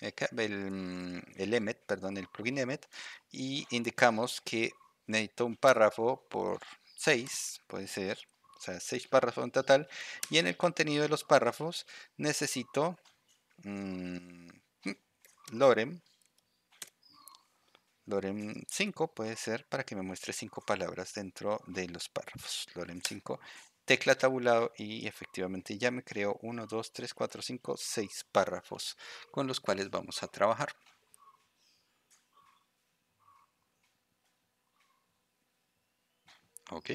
el, el Emmet, perdón, el plugin Emmet, y indicamos que necesito un párrafo por 6, puede ser, o sea, 6 párrafos en total, y en el contenido de los párrafos necesito mmm, lorem, lorem 5 puede ser para que me muestre 5 palabras dentro de los párrafos, lorem 5, tecla tabulado y efectivamente ya me creó 1, 2, 3, 4, 5, 6 párrafos con los cuales vamos a trabajar. Ok.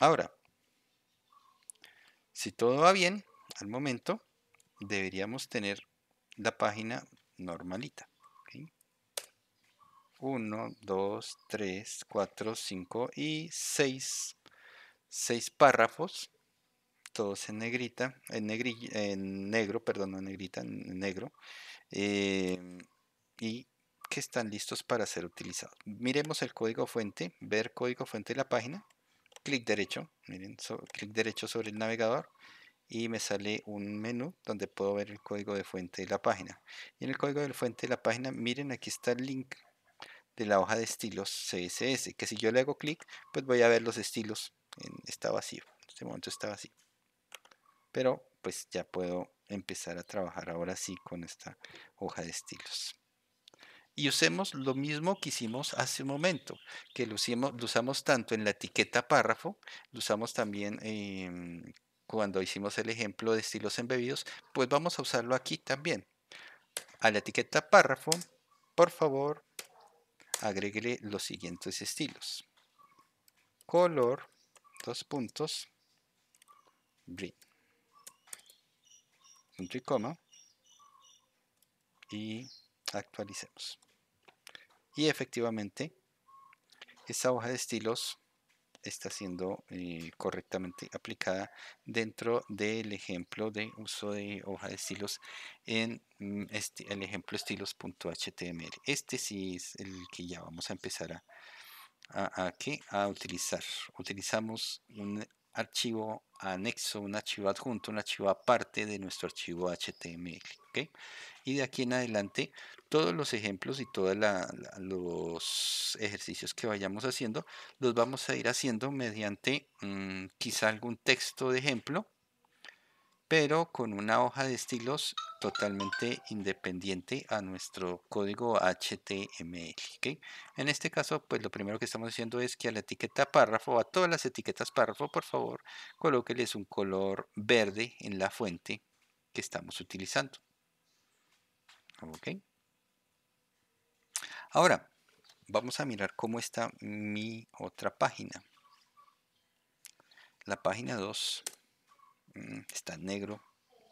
Ahora, si todo va bien, al momento deberíamos tener la página normalita. 1, 2, 3, 4, 5 y 6, 6 párrafos, todos en negrita, en, en negro, perdón, no en negrita, en negro, eh, y que están listos para ser utilizados. Miremos el código fuente, ver código fuente de la página, clic derecho, miren, clic derecho sobre el navegador y me sale un menú donde puedo ver el código de fuente de la página. Y en el código de fuente de la página, miren aquí está el link de la hoja de estilos CSS, que si yo le hago clic, pues voy a ver los estilos, está vacío, en este momento está vacío. Pero pues ya puedo empezar a trabajar ahora sí con esta hoja de estilos y usemos lo mismo que hicimos hace un momento, que lo, usamos tanto en la etiqueta párrafo, lo usamos también em, cuando hicimos el ejemplo de estilos embebidos, pues vamos a usarlo aquí también. A la etiqueta párrafo, por favor, agréguele los siguientes estilos. Color, dos puntos, green, punto y coma, y actualicemos y efectivamente esa hoja de estilos está siendo eh, correctamente aplicada dentro del ejemplo de uso de hoja de estilos en este, el ejemplo estilos.html. Este sí es el que ya vamos a empezar a, a, a utilizar. Utilizamos un archivo anexo, un archivo adjunto, un archivo aparte de nuestro archivo HTML. Y de aquí en adelante, todos los ejemplos y todos los ejercicios que vayamos haciendo, los vamos a ir haciendo mediante mm, quizá algún texto de ejemplo pero con una hoja de estilos totalmente independiente a nuestro código HTML. En este caso, pues lo primero que estamos haciendo es que a la etiqueta párrafo, a todas las etiquetas párrafo, por favor, colóqueles un color verde en la fuente que estamos utilizando. Ahora, vamos a mirar cómo está mi otra página. La página 2 Mm, está negro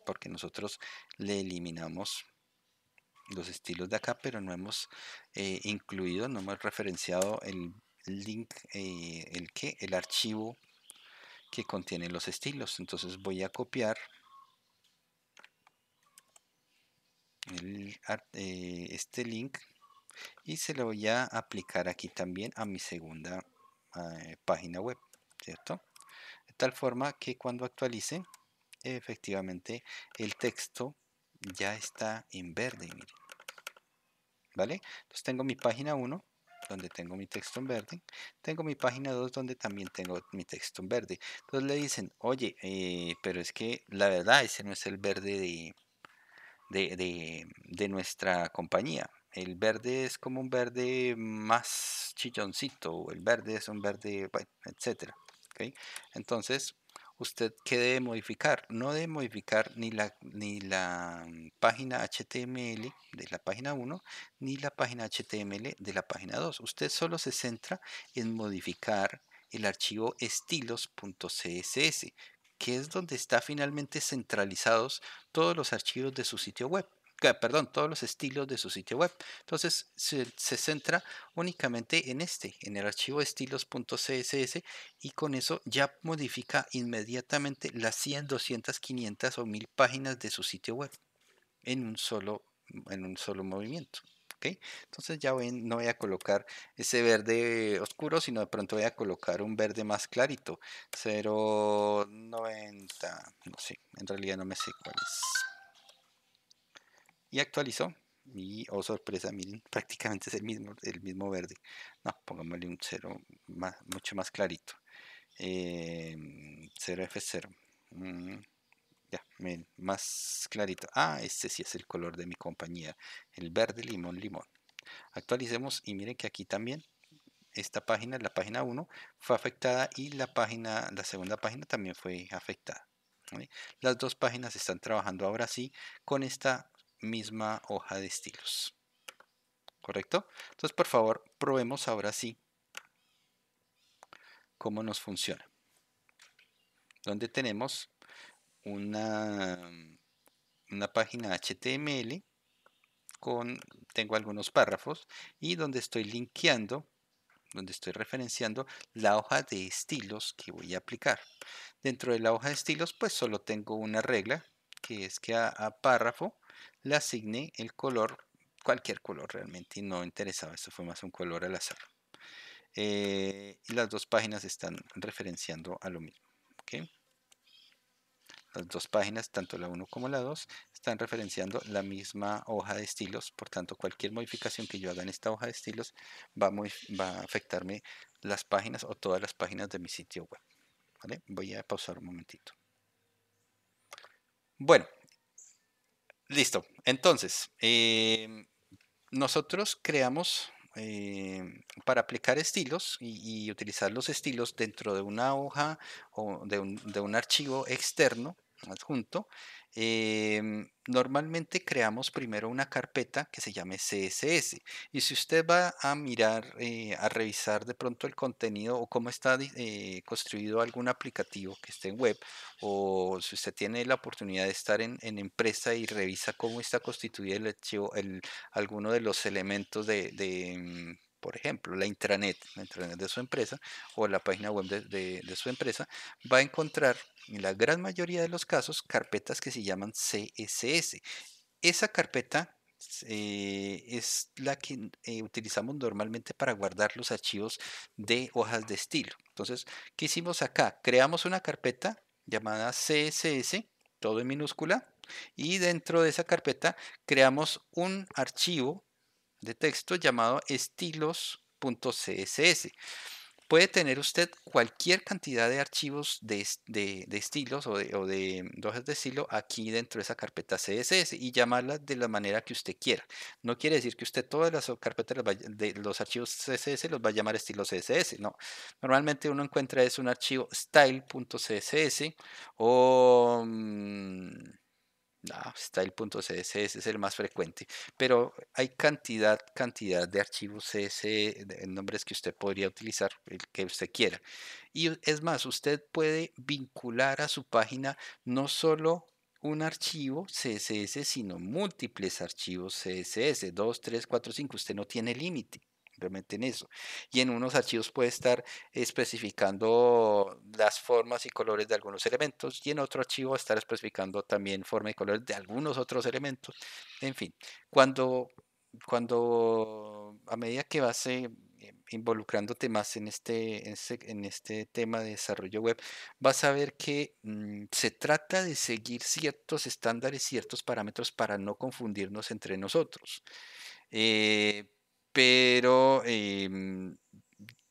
porque nosotros le eliminamos los estilos de acá pero no hemos eh, incluido no hemos referenciado el link eh, el que el archivo que contiene los estilos. Entonces voy a copiar eh, este link y se lo voy a aplicar aquí también a mi segunda página web cierto de tal forma que cuando actualice efectivamente el texto ya está en verde vale entonces tengo mi página 1 donde tengo mi texto en verde. Tengo mi página 2 donde también tengo mi texto en verde. Entonces le dicen oye eh, pero es que la verdad ese no es el verde de, de, nuestra compañía. El verde es como un verde más chilloncito el verde es un verde etcétera entonces, ¿usted qué debe modificar? No debe modificar ni la, ni la mm, página HTML de la página 1, ni la página HTML de la página 2. Usted solo se centra en modificar el archivo estilos.css, que es donde está finalmente centralizados todos los archivos de su sitio web perdón, todos los estilos de su sitio web. Entonces se, centra únicamente en este, en el archivo estilos.css y con eso ya modifica inmediatamente las 100, 200, 500 o 1000 páginas de su sitio web en un solo, en un solo movimiento. ¿ok? Entonces ya no voy a colocar ese verde oscuro, sino de pronto voy a colocar un verde más clarito. 0.90, no sé, en realidad no me sé cuál es. Y actualizó. Y, oh sorpresa, miren, prácticamente es el mismo, el mismo verde. No, pongámosle un 0 más, mucho más clarito. 0F0. Em, mm, ya, miren, más clarito. Ah, este sí es el color de mi compañía. El verde limón limón. Actualicemos y miren que aquí también esta página, la página 1, fue afectada y la página, la segunda página también fue afectada. Las dos páginas están trabajando ahora sí con esta misma hoja de estilos. ¿Correcto? Entonces, por favor, probemos ahora sí cómo nos funciona. Donde tenemos una, una página HTML con, tengo algunos párrafos y donde estoy linkeando, donde estoy referenciando la hoja de estilos que voy a aplicar. Dentro de la hoja de estilos, pues solo tengo una regla, que es que a párrafo le asigné el color, cualquier color realmente, y no interesaba, esto fue más un color al azar. Eh, y las dos páginas están referenciando a lo mismo. Las dos páginas, tanto la 1 como la 2, están referenciando la misma hoja de estilos, por tanto cualquier modificación que yo haga en esta hoja de estilos va a, va a afectarme las páginas o todas las páginas de mi sitio web. Voy a pausar un momentito. Bueno, Listo. Entonces, em, nosotros creamos em, para aplicar estilos y, utilizar los estilos dentro de una hoja o de un archivo externo adjunto, Em, normalmente creamos primero una carpeta que se llame CSS y si usted va a mirar, eh, a revisar de pronto el contenido o cómo está eh, construido algún aplicativo que esté en web o si usted tiene la oportunidad de estar en, empresa y revisa cómo está constituido el archivo, el, alguno de los elementos de, mm, por ejemplo, la intranet, la intranet de su empresa o la página web de, su empresa, va a encontrar en la gran mayoría de los casos carpetas que se llaman CSS. Esa carpeta eh, es la que eh, utilizamos normalmente para guardar los archivos de hojas de estilo. Entonces, ¿qué hicimos acá? Creamos una carpeta llamada CSS, todo en minúscula, y dentro de esa carpeta creamos un archivo de texto llamado estilos.css. Puede tener usted cualquier cantidad de archivos de, estilos o, de, o de, hojas de estilo aquí dentro de esa carpeta CSS y llamarlas de la manera que usted quiera. No quiere decir que usted todas las carpetas de los archivos CSS los va a llamar estilo CSS. No. Normalmente uno encuentra es un archivo style.css o... Mm, no, style.css es el más frecuente, pero hay cantidad, cantidad de archivos CSS, de nombres que usted podría utilizar, el que usted quiera. Y es más, usted puede vincular a su página no solo un archivo CSS, sino múltiples archivos CSS, 2, 3, 4, 5, usted no tiene límite en eso. Y en unos archivos puede estar especificando las formas y colores de algunos elementos y en otro archivo estar especificando también forma y colores de algunos otros elementos. En fin, cuando, cuando a medida que vas eh, involucrándote más en este, en este, tema de desarrollo web, vas a ver que mm, se trata de seguir ciertos estándares, ciertos parámetros para no confundirnos entre nosotros. Eh, pero em,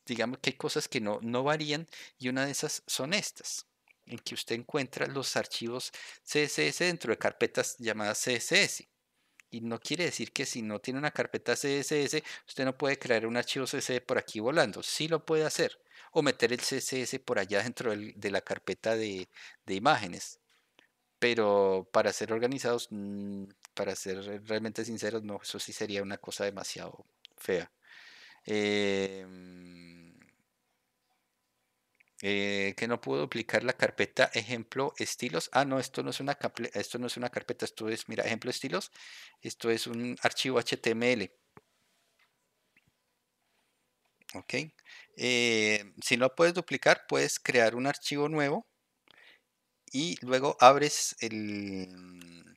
digamos que hay cosas que no, no varían y una de esas son estas, en que usted encuentra los archivos CSS dentro de carpetas llamadas CSS. Y no quiere decir que si no tiene una carpeta CSS, usted no puede crear un archivo CSS por aquí volando. Sí lo puede hacer. O meter el CSS por allá dentro de la carpeta de, de imágenes. Pero para ser organizados, mm, para ser realmente sinceros, no, eso sí sería una cosa demasiado fea. Em, eh, que no puedo duplicar la carpeta ejemplo estilos. Ah, no, esto no es una esto no es una carpeta, esto es, mira, ejemplo estilos. Esto es un archivo HTML. Ok. Eh, si no puedes duplicar, puedes crear un archivo nuevo y luego abres el,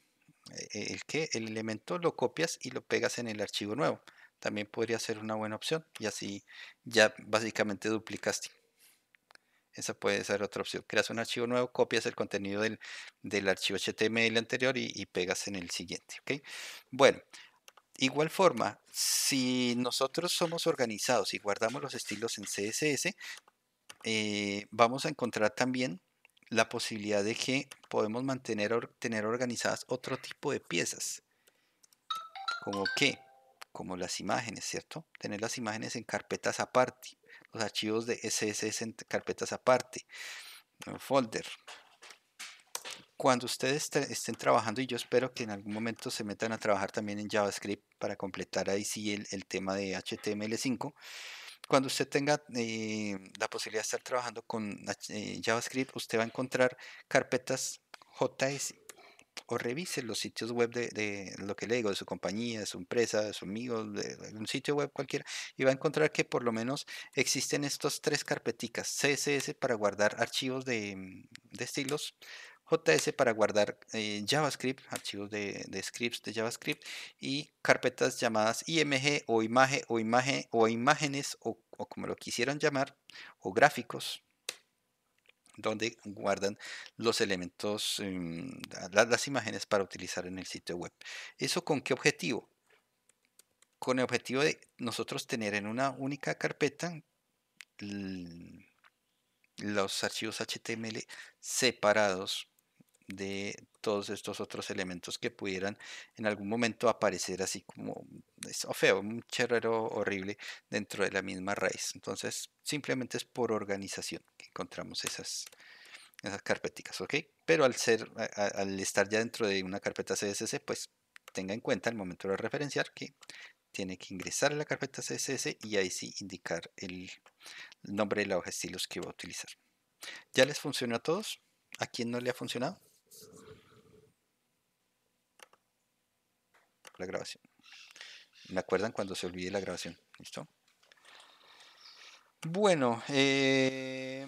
eh, el el elemento lo copias y lo pegas en el archivo nuevo. También podría ser una buena opción y así ya básicamente duplicaste. Esa puede ser otra opción. Creas un archivo nuevo, copias el contenido del, archivo HTML anterior y, pegas en el siguiente. Bueno, igual forma, si nosotros somos organizados y guardamos los estilos en CSS, eh, vamos a encontrar también la posibilidad de que podemos mantener tener organizadas otro tipo de piezas. ¿Como qué? Como las imágenes, ¿cierto? Tener las imágenes en carpetas aparte los archivos de SSS en carpetas aparte, folder. Cuando ustedes estén trabajando, y yo espero que en algún momento se metan a trabajar también en JavaScript para completar ahí sí el, tema de HTML5, cuando usted tenga eh, la posibilidad de estar trabajando con eh, JavaScript, usted va a encontrar carpetas JS o revise los sitios web de, lo que le digo, de su compañía, de su empresa, de su amigo, de un sitio web cualquiera, y va a encontrar que por lo menos existen estos tres carpeticas, CSS para guardar archivos de, mm, estilos, JS para guardar eh, JavaScript, archivos de, scripts de JavaScript y carpetas llamadas IMG o imagen o imagen o imágenes o, o como lo quisieran llamar o gráficos donde guardan los elementos, em, las, imágenes para utilizar en el sitio web. ¿Eso con qué objetivo? Con el objetivo de nosotros tener en una única carpeta los archivos HTML separados de todos estos otros elementos que pudieran en algún momento aparecer así como es feo, un cherrero horrible dentro de la misma raíz. Entonces, simplemente es por organización que encontramos esas, esas carpeticas, ¿ok? Pero al, ser, al estar ya dentro de una carpeta CSS, pues tenga en cuenta el momento de referenciar que tiene que ingresar a la carpeta CSS y ahí sí indicar el nombre de la hoja de estilos que va a utilizar. ¿Ya les funciona a todos? ¿A quién no le ha funcionado? La grabación. Me acuerdan cuando se olvide la grabación. ¿Listo? Bueno, eh,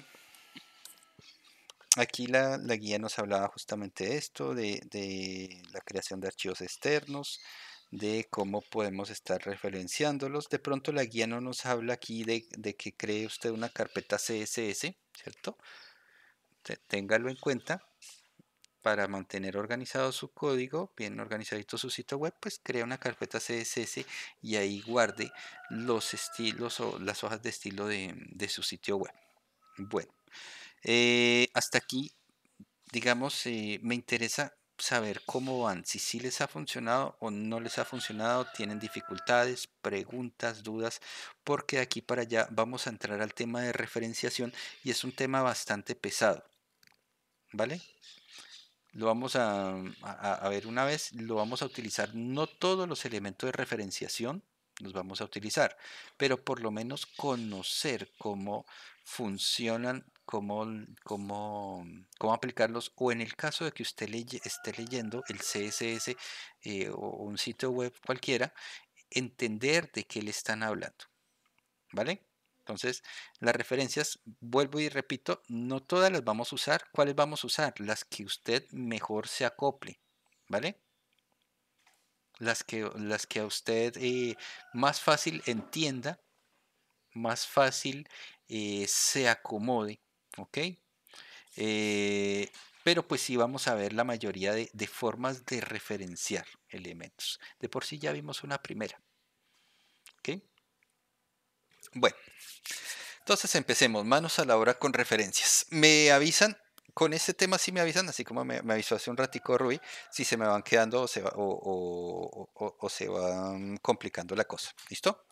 aquí la, guía nos hablaba justamente de esto, de, la creación de archivos externos, de cómo podemos estar referenciándolos. De pronto la guía no nos habla aquí de, de que cree usted una carpeta CSS, ¿cierto? Téngalo en cuenta para mantener organizado su código, bien organizadito su sitio web, pues crea una carpeta CSS y ahí guarde los estilos o las hojas de estilo de, su sitio web. Bueno, eh, hasta aquí, digamos, eh, me interesa saber cómo van, si sí les ha funcionado o no les ha funcionado, tienen dificultades, preguntas, dudas, porque de aquí para allá vamos a entrar al tema de referenciación y es un tema bastante pesado. ¿Vale? Lo vamos a, ver una vez, lo vamos a utilizar, no todos los elementos de referenciación los vamos a utilizar, pero por lo menos conocer cómo funcionan, cómo, cómo, cómo aplicarlos, o en el caso de que usted esté leyendo el CSS eh, o un sitio web cualquiera, entender de qué le están hablando. ¿Vale? Entonces, las referencias, vuelvo y repito, no todas las vamos a usar. ¿Cuáles vamos a usar? Las que usted mejor se acople, ¿vale? Las que, las que a usted eh, más fácil entienda, más fácil eh, se acomode, ¿ok? Eh, pero pues sí vamos a ver la mayoría de, de formas de referenciar elementos. De por sí ya vimos una primera. ¿Ok? Bueno, entonces empecemos, manos a la obra con referencias. Me avisan, con este tema sí me avisan, así como me, avisó hace un ratico Rui, si se me van quedando o se, van complicando la cosa. ¿Listo?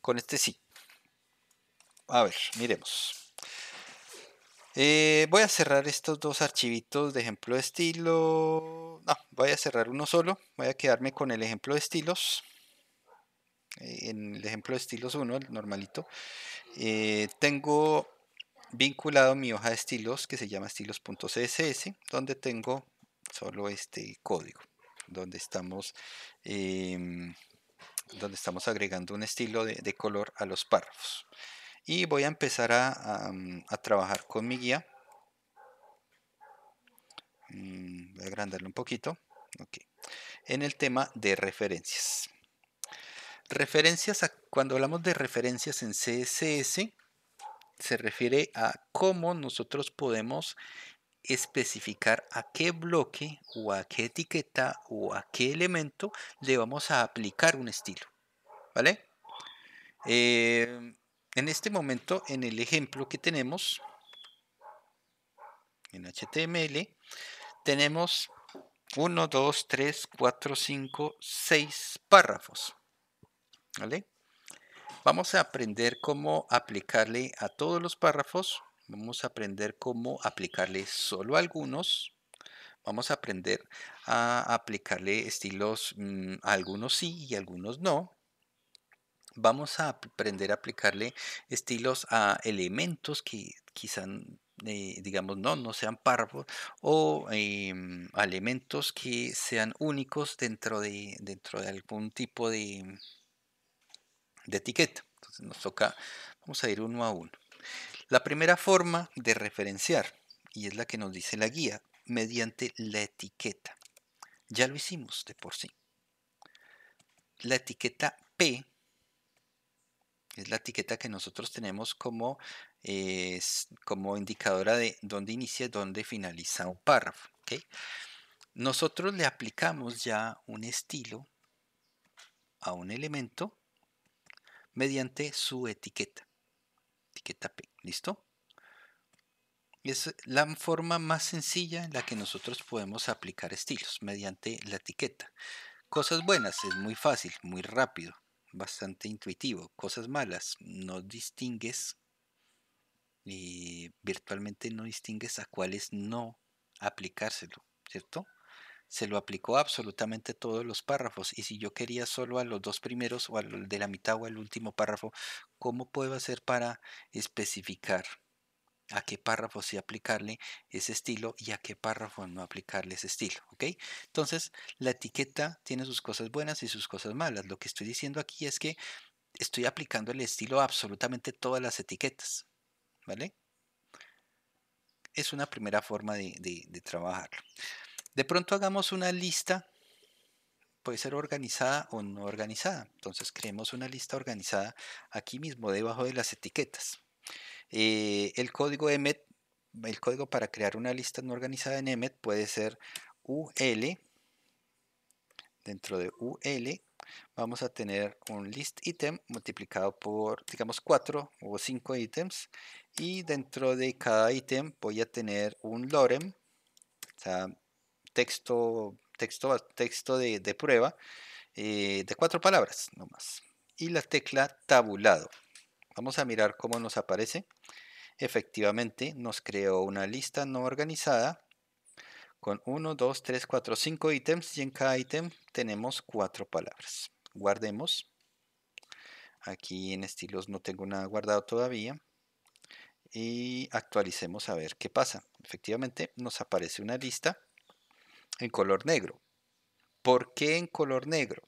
Con este sí. A ver, miremos. Eh, voy a cerrar estos dos archivitos de ejemplo de estilo. No, voy a cerrar uno solo. Voy a quedarme con el ejemplo de estilos. Eh, en el ejemplo de estilos 1, el normalito, eh, tengo vinculado mi hoja de estilos que se llama estilos.css, donde tengo solo este código, donde estamos, em, donde estamos agregando un estilo de, color a los párrafos. Y voy a empezar a, trabajar con mi guía. Mm, voy a agrandarlo un poquito. en el tema de referencias. Referencias, cuando hablamos de referencias en CSS, se refiere a cómo nosotros podemos especificar a qué bloque o a qué etiqueta o a qué elemento le vamos a aplicar un estilo. ¿Vale? Eh, en este momento, en el ejemplo que tenemos, en HTML, tenemos 1, 2, 3, 4, 5, 6 párrafos. ¿Vale? Vamos a aprender cómo aplicarle a todos los párrafos. Vamos a aprender cómo aplicarle solo a algunos. Vamos a aprender a aplicarle estilos mm, a algunos sí y algunos no. Vamos a aprender a aplicarle estilos a elementos que quizá eh, digamos, no, no sean párrafos o em, elementos que sean únicos dentro de, dentro de algún tipo de, de etiqueta. Entonces nos toca, vamos a ir uno a uno. La primera forma de referenciar, y es la que nos dice la guía, mediante la etiqueta. Ya lo hicimos de por sí. La etiqueta P es la etiqueta que nosotros tenemos como, como indicadora de dónde inicia y dónde finaliza un párrafo. Nosotros le aplicamos ya un estilo a un elemento mediante su etiqueta. Etiqueta P. ¿Listo? Es la forma más sencilla en la que nosotros podemos aplicar estilos mediante la etiqueta. Cosas buenas, es muy fácil, muy rápido bastante intuitivo. Cosas malas, no distingues y virtualmente no distingues a cuáles no aplicárselo, ¿cierto? Se lo aplicó a absolutamente todos los párrafos y si yo quería solo a los dos primeros o al de la mitad o al último párrafo, ¿cómo puedo hacer para especificar a qué párrafo sí aplicarle ese estilo y a qué párrafo no aplicarle ese estilo, ¿ok? Entonces, la etiqueta tiene sus cosas buenas y sus cosas malas. Lo que estoy diciendo aquí es que estoy aplicando el estilo a absolutamente todas las etiquetas, ¿vale? Es una primera forma de, de trabajarlo. De pronto hagamos una lista, puede ser organizada o no organizada. Entonces creemos una lista organizada aquí mismo debajo de las etiquetas. Eh, el código EMET, el código para crear una lista no organizada en EMET puede ser UL. Dentro de UL vamos a tener un list item multiplicado por, digamos, 4 o 5 ítems. Y dentro de cada ítem voy a tener un lorem, o sea, texto, texto, texto de, prueba eh, de cuatro palabras nomás. Y la tecla tabulado. Vamos a mirar cómo nos aparece. Efectivamente, nos creó una lista no organizada con 1, 2, 3, 4, 5 ítems y en cada ítem tenemos cuatro palabras. Guardemos. Aquí en estilos no tengo nada guardado todavía. Y actualicemos a ver qué pasa. Efectivamente, nos aparece una lista en color negro. ¿Por qué en color negro?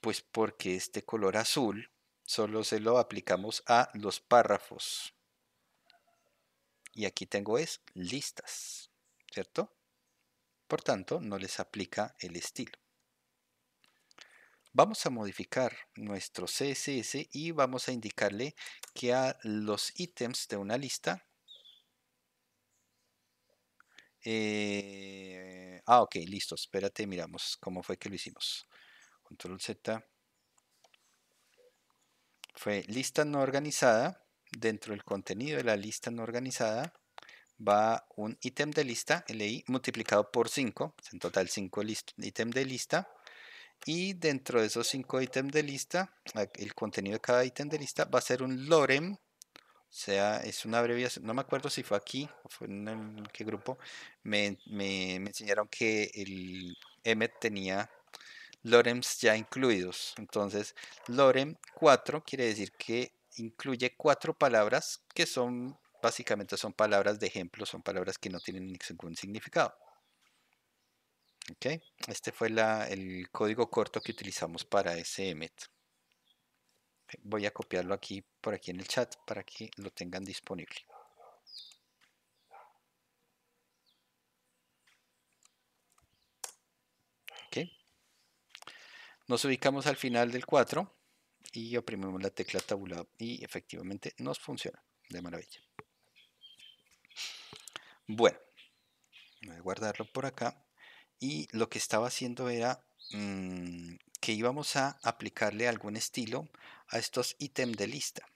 Pues porque este color azul solo se lo aplicamos a los párrafos. Y aquí tengo es listas, ¿cierto? Por tanto, no les aplica el estilo. Vamos a modificar nuestro CSS y vamos a indicarle que a los ítems de una lista eh, ah, ok, listo. Espérate, miramos cómo fue que lo hicimos. Control Z fue lista no organizada. Dentro del contenido de la lista no organizada va un ítem de lista, LI, multiplicado por 5, en total 5 ítems de lista. Y dentro de esos 5 ítems de lista, el contenido de cada ítem de lista va a ser un lorem, sea, es una abreviación, no me acuerdo si fue aquí o fue en qué grupo, me, me, me enseñaron que el Emmet tenía lorems ya incluidos. Entonces, lorem 4 quiere decir que incluye cuatro palabras que son básicamente son palabras de ejemplo, son palabras que no tienen ningún significado. Este fue el código corto que utilizamos para ese emet. Voy a copiarlo aquí por aquí en el chat para que lo tengan disponible. Nos ubicamos al final del 4 y oprimimos la tecla tabulado y efectivamente nos funciona de maravilla. Bueno, voy a guardarlo por acá y lo que estaba haciendo era mm, que íbamos a aplicarle algún estilo a estos ítems de lista.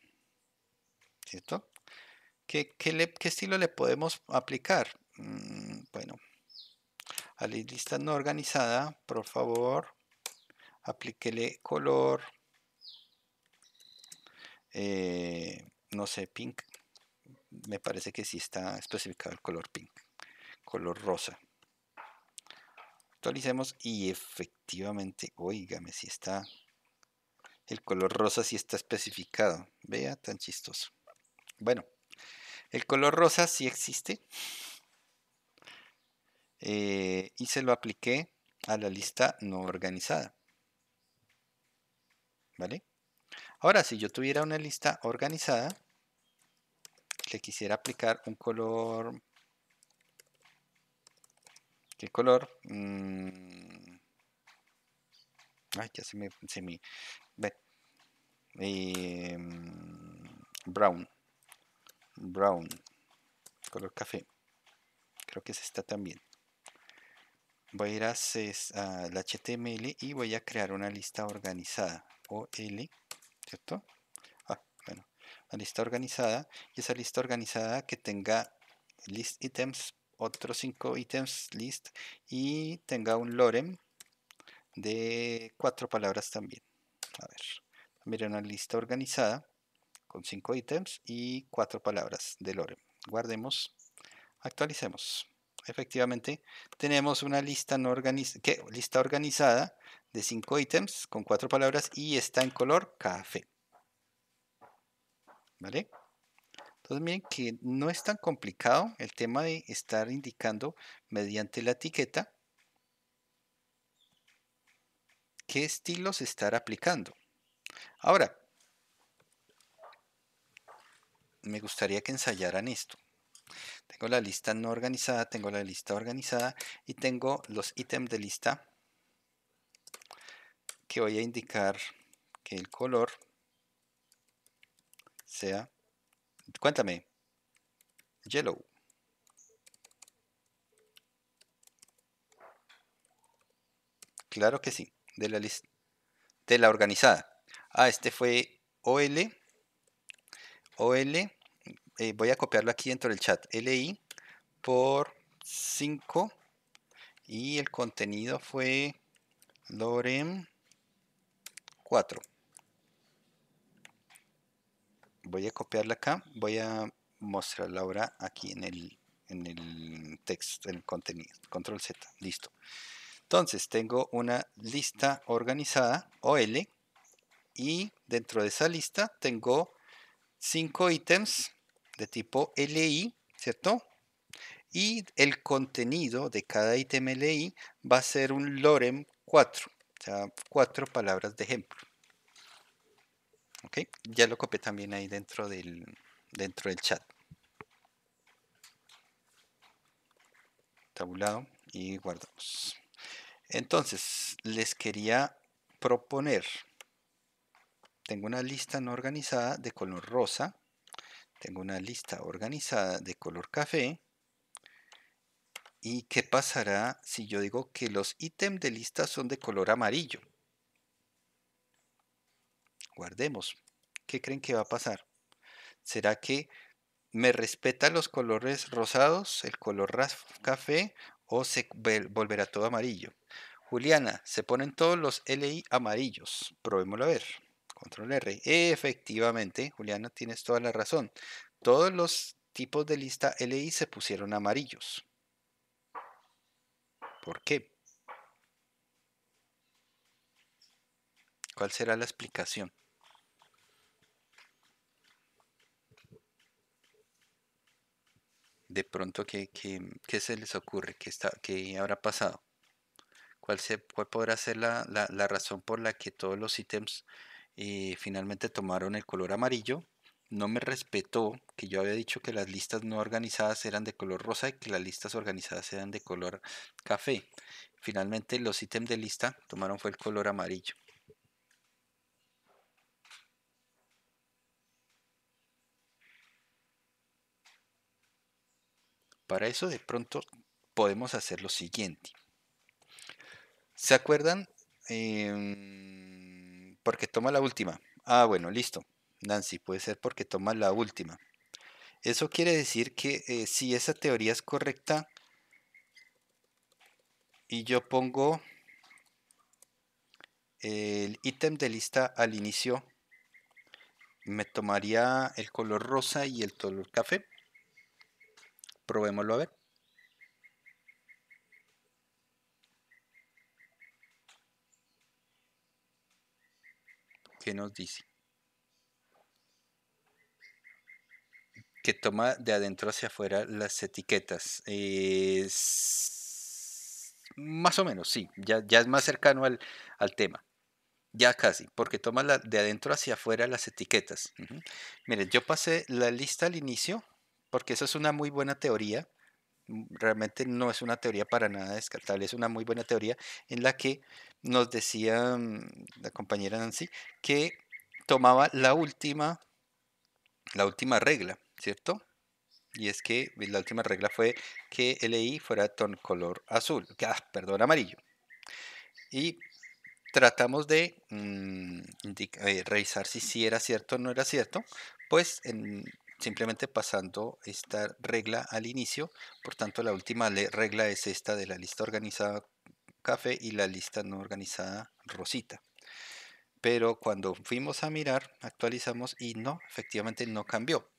¿Cierto? ¿Qué, estilo le podemos aplicar? Mm, bueno, a la lista no organizada, por favor, aplíquele color, eh, no sé, pink. Me parece que sí está especificado el color pink, color rosa. Actualicemos y efectivamente, oígame, si está, el color rosa sí está especificado. Vea, tan chistoso. Bueno, el color rosa sí existe. Eh, y se lo apliqué a la lista no organizada. ¿Vale? Ahora, si yo tuviera una lista organizada, le quisiera aplicar un color... ¿Qué color? Mm, ay, ya se me... Se em, brown brown, color café. Creo que es esta también. Voy a ir a, al HTML y voy a crear una lista organizada. OL, ¿cierto? Ah, bueno, una lista organizada. Y esa lista organizada que tenga list items, otros cinco ítems list y tenga un lorem de cuatro palabras también. A ver, también una lista organizada con cinco ítems y cuatro palabras de lorem. Guardemos, actualicemos. Efectivamente, tenemos una lista, no lista organizada de cinco ítems con cuatro palabras y está en color café. ¿Vale? Entonces miren que no es tan complicado el tema de estar indicando mediante la etiqueta qué estilos estar aplicando. Ahora, me gustaría que ensayaran esto. Tengo la lista no organizada, tengo la lista organizada y tengo los ítems de lista que voy a indicar que el color sea, cuéntame, yellow. Claro que sí, de la de la organizada. Ah, este fue OL OL, eh, voy a copiarlo aquí dentro del chat, LI por 5 y el contenido fue lorem 4. Voy a copiarla acá, voy a mostrarla ahora aquí en el, en el texto, en el contenido, control Z, listo. Entonces tengo una lista organizada, OL, y dentro de esa lista tengo cinco ítems de tipo LI, ¿cierto? Y el contenido de cada ítem LI va a ser un lorem 4, o sea, cuatro palabras de ejemplo. ¿Ok? Ya lo copié también ahí dentro del, dentro del chat. Tabulado y guardamos. Entonces, les quería proponer tengo una lista no organizada de color rosa, tengo una lista organizada de color café, ¿y qué pasará si yo digo que los ítems de lista son de color amarillo? Guardemos. ¿Qué creen que va a pasar? ¿Será que me respeta los colores rosados, el color café, o se volverá todo amarillo? Juliana, se ponen todos los LI amarillos. Probémoslo a ver. Control R. Efectivamente, Juliana, tienes toda la razón. Todos los tipos de lista LI se pusieron amarillos. ¿Por qué? ¿Cuál será la explicación? De pronto, ¿qué, se les ocurre? ¿Qué, está, qué habrá pasado? ¿Cuál, se, cuál podrá ser la, la razón por la que todos los ítems y finalmente tomaron el color amarillo no me respetó que yo había dicho que las listas no organizadas eran de color rosa y que las listas organizadas eran de color café. Finalmente los ítems de lista tomaron fue el color amarillo. Para eso de pronto podemos hacer lo siguiente. ¿Se acuerdan? Em, porque toma la última. Ah, bueno, listo. Nancy, puede ser porque toma la última. Eso quiere decir que eh, si esa teoría es correcta y yo pongo el ítem de lista al inicio, me tomaría el color rosa y el color café. Probémoslo a ver. ¿Qué nos dice? Que toma de adentro hacia afuera las etiquetas. Es... Más o menos, sí. Ya, ya es más cercano al, tema. Ya casi, porque toma la, de adentro hacia afuera las etiquetas. Miren, yo pasé la lista al inicio, porque esa es una muy buena teoría. Mm, realmente no es una teoría para nada descartable, es una muy buena teoría en la que nos decía mm, la compañera Nancy que tomaba la última, la última regla, ¿cierto? Y es que la última regla fue que LI fuera ton color azul, ah, perdón, amarillo. Y tratamos de mm, eh, revisar si sí era cierto o no era cierto, pues en, simplemente pasando esta regla al inicio. Por tanto, la última regla es esta de la lista organizada café y la lista no organizada rosita. Pero cuando fuimos a mirar, actualizamos y no, efectivamente no cambió.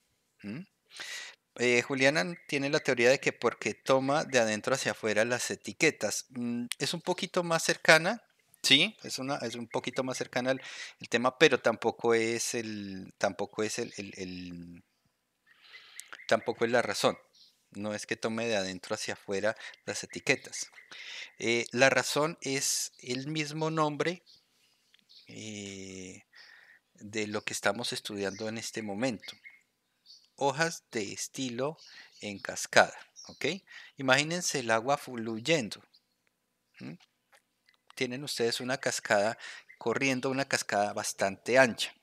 Eh, Juliana tiene la teoría de que porque toma de adentro hacia afuera las etiquetas. Mm, es un poquito más cercana, sí, es, una, es un poquito más cercana el tema, pero tampoco es el, tampoco es el, tampoco es la razón. No es que tome de adentro hacia afuera las etiquetas. Eh, la razón es el mismo nombre eh, de lo que estamos estudiando en este momento. Hojas de estilo en cascada. Imagínense el agua fluyendo. Tienen ustedes una cascada corriendo, una cascada bastante ancha.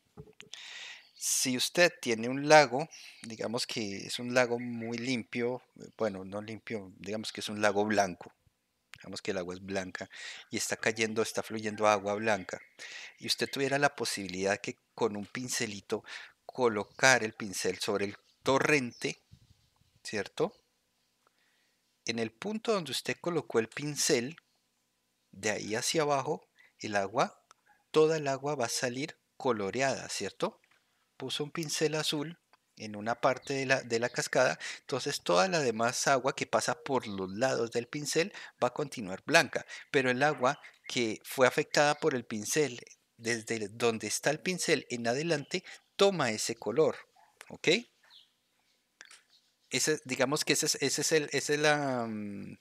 Si usted tiene un lago, digamos que es un lago muy limpio, eh, bueno, no limpio, digamos que es un lago blanco, digamos que el agua es blanca y está cayendo, está fluyendo agua blanca, y usted tuviera la posibilidad que con un pincelito colocar el pincel sobre el torrente, ¿cierto? En el punto donde usted colocó el pincel, de ahí hacia abajo, el agua, toda el agua va a salir coloreada, ¿cierto? Puso un pincel azul en una parte de la, de la, cascada, entonces toda la demás agua que pasa por los lados del pincel va a continuar blanca, pero el agua que fue afectada por el pincel desde donde está el pincel en adelante toma ese color, ¿ok? Ese, digamos que ese es, ese es el, es mm,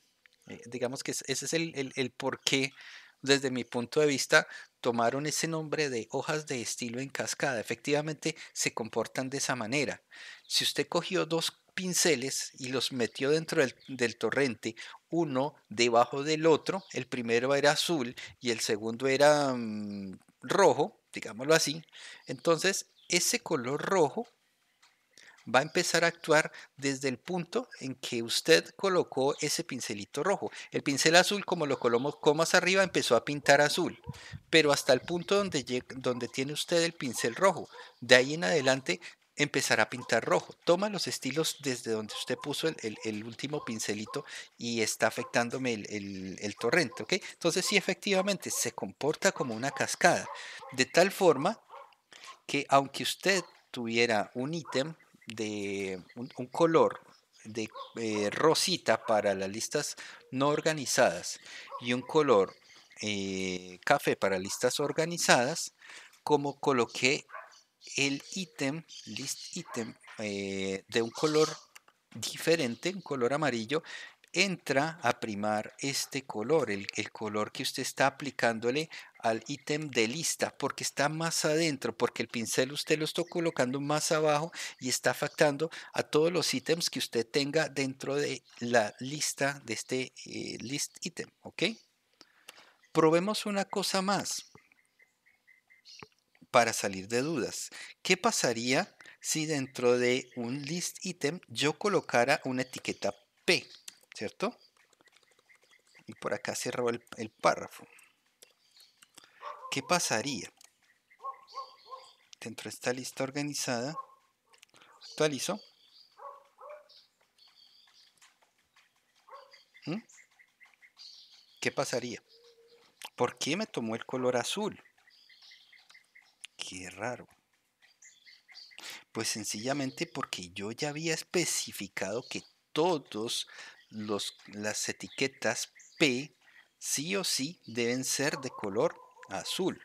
eh, digamos que ese es el, el, el por qué desde mi punto de vista, tomaron ese nombre de hojas de estilo en cascada. Efectivamente, se comportan de esa manera. Si usted cogió dos pinceles y los metió dentro del, torrente, uno debajo del otro, el primero era azul y el segundo era mm, rojo, digámoslo así, entonces ese color rojo va a empezar a actuar desde el punto en que usted colocó ese pincelito rojo. El pincel azul, como lo colocó más arriba, empezó a pintar azul, pero hasta el punto donde, tiene usted el pincel rojo. De ahí en adelante empezará a pintar rojo. Toma los estilos desde donde usted puso el, último pincelito y está afectándome el, el, torrente, ¿ok? Entonces sí, efectivamente, se comporta como una cascada, de tal forma que aunque usted tuviera un ítem de un, color de eh, rosita para las listas no organizadas y un color eh, café para listas organizadas, como coloqué el ítem, list ítem, eh, de un color diferente, un color amarillo, entra a primar este color, el, el, color que usted está aplicándole al ítem de lista, porque está más adentro, porque el pincel usted lo está colocando más abajo y está afectando a todos los ítems que usted tenga dentro de la lista de este eh, list item, ¿ok? Probemos una cosa más para salir de dudas. ¿Qué pasaría si dentro de un list item yo colocara una etiqueta P, ¿cierto? Y por acá cierro el, párrafo. ¿Qué pasaría? Dentro de esta lista organizada, actualizo. ¿Mm? ¿Qué pasaría? ¿Por qué me tomó el color azul? Qué raro. Pues sencillamente porque yo ya había especificado que todos los, las etiquetas P sí o sí deben ser de color azul.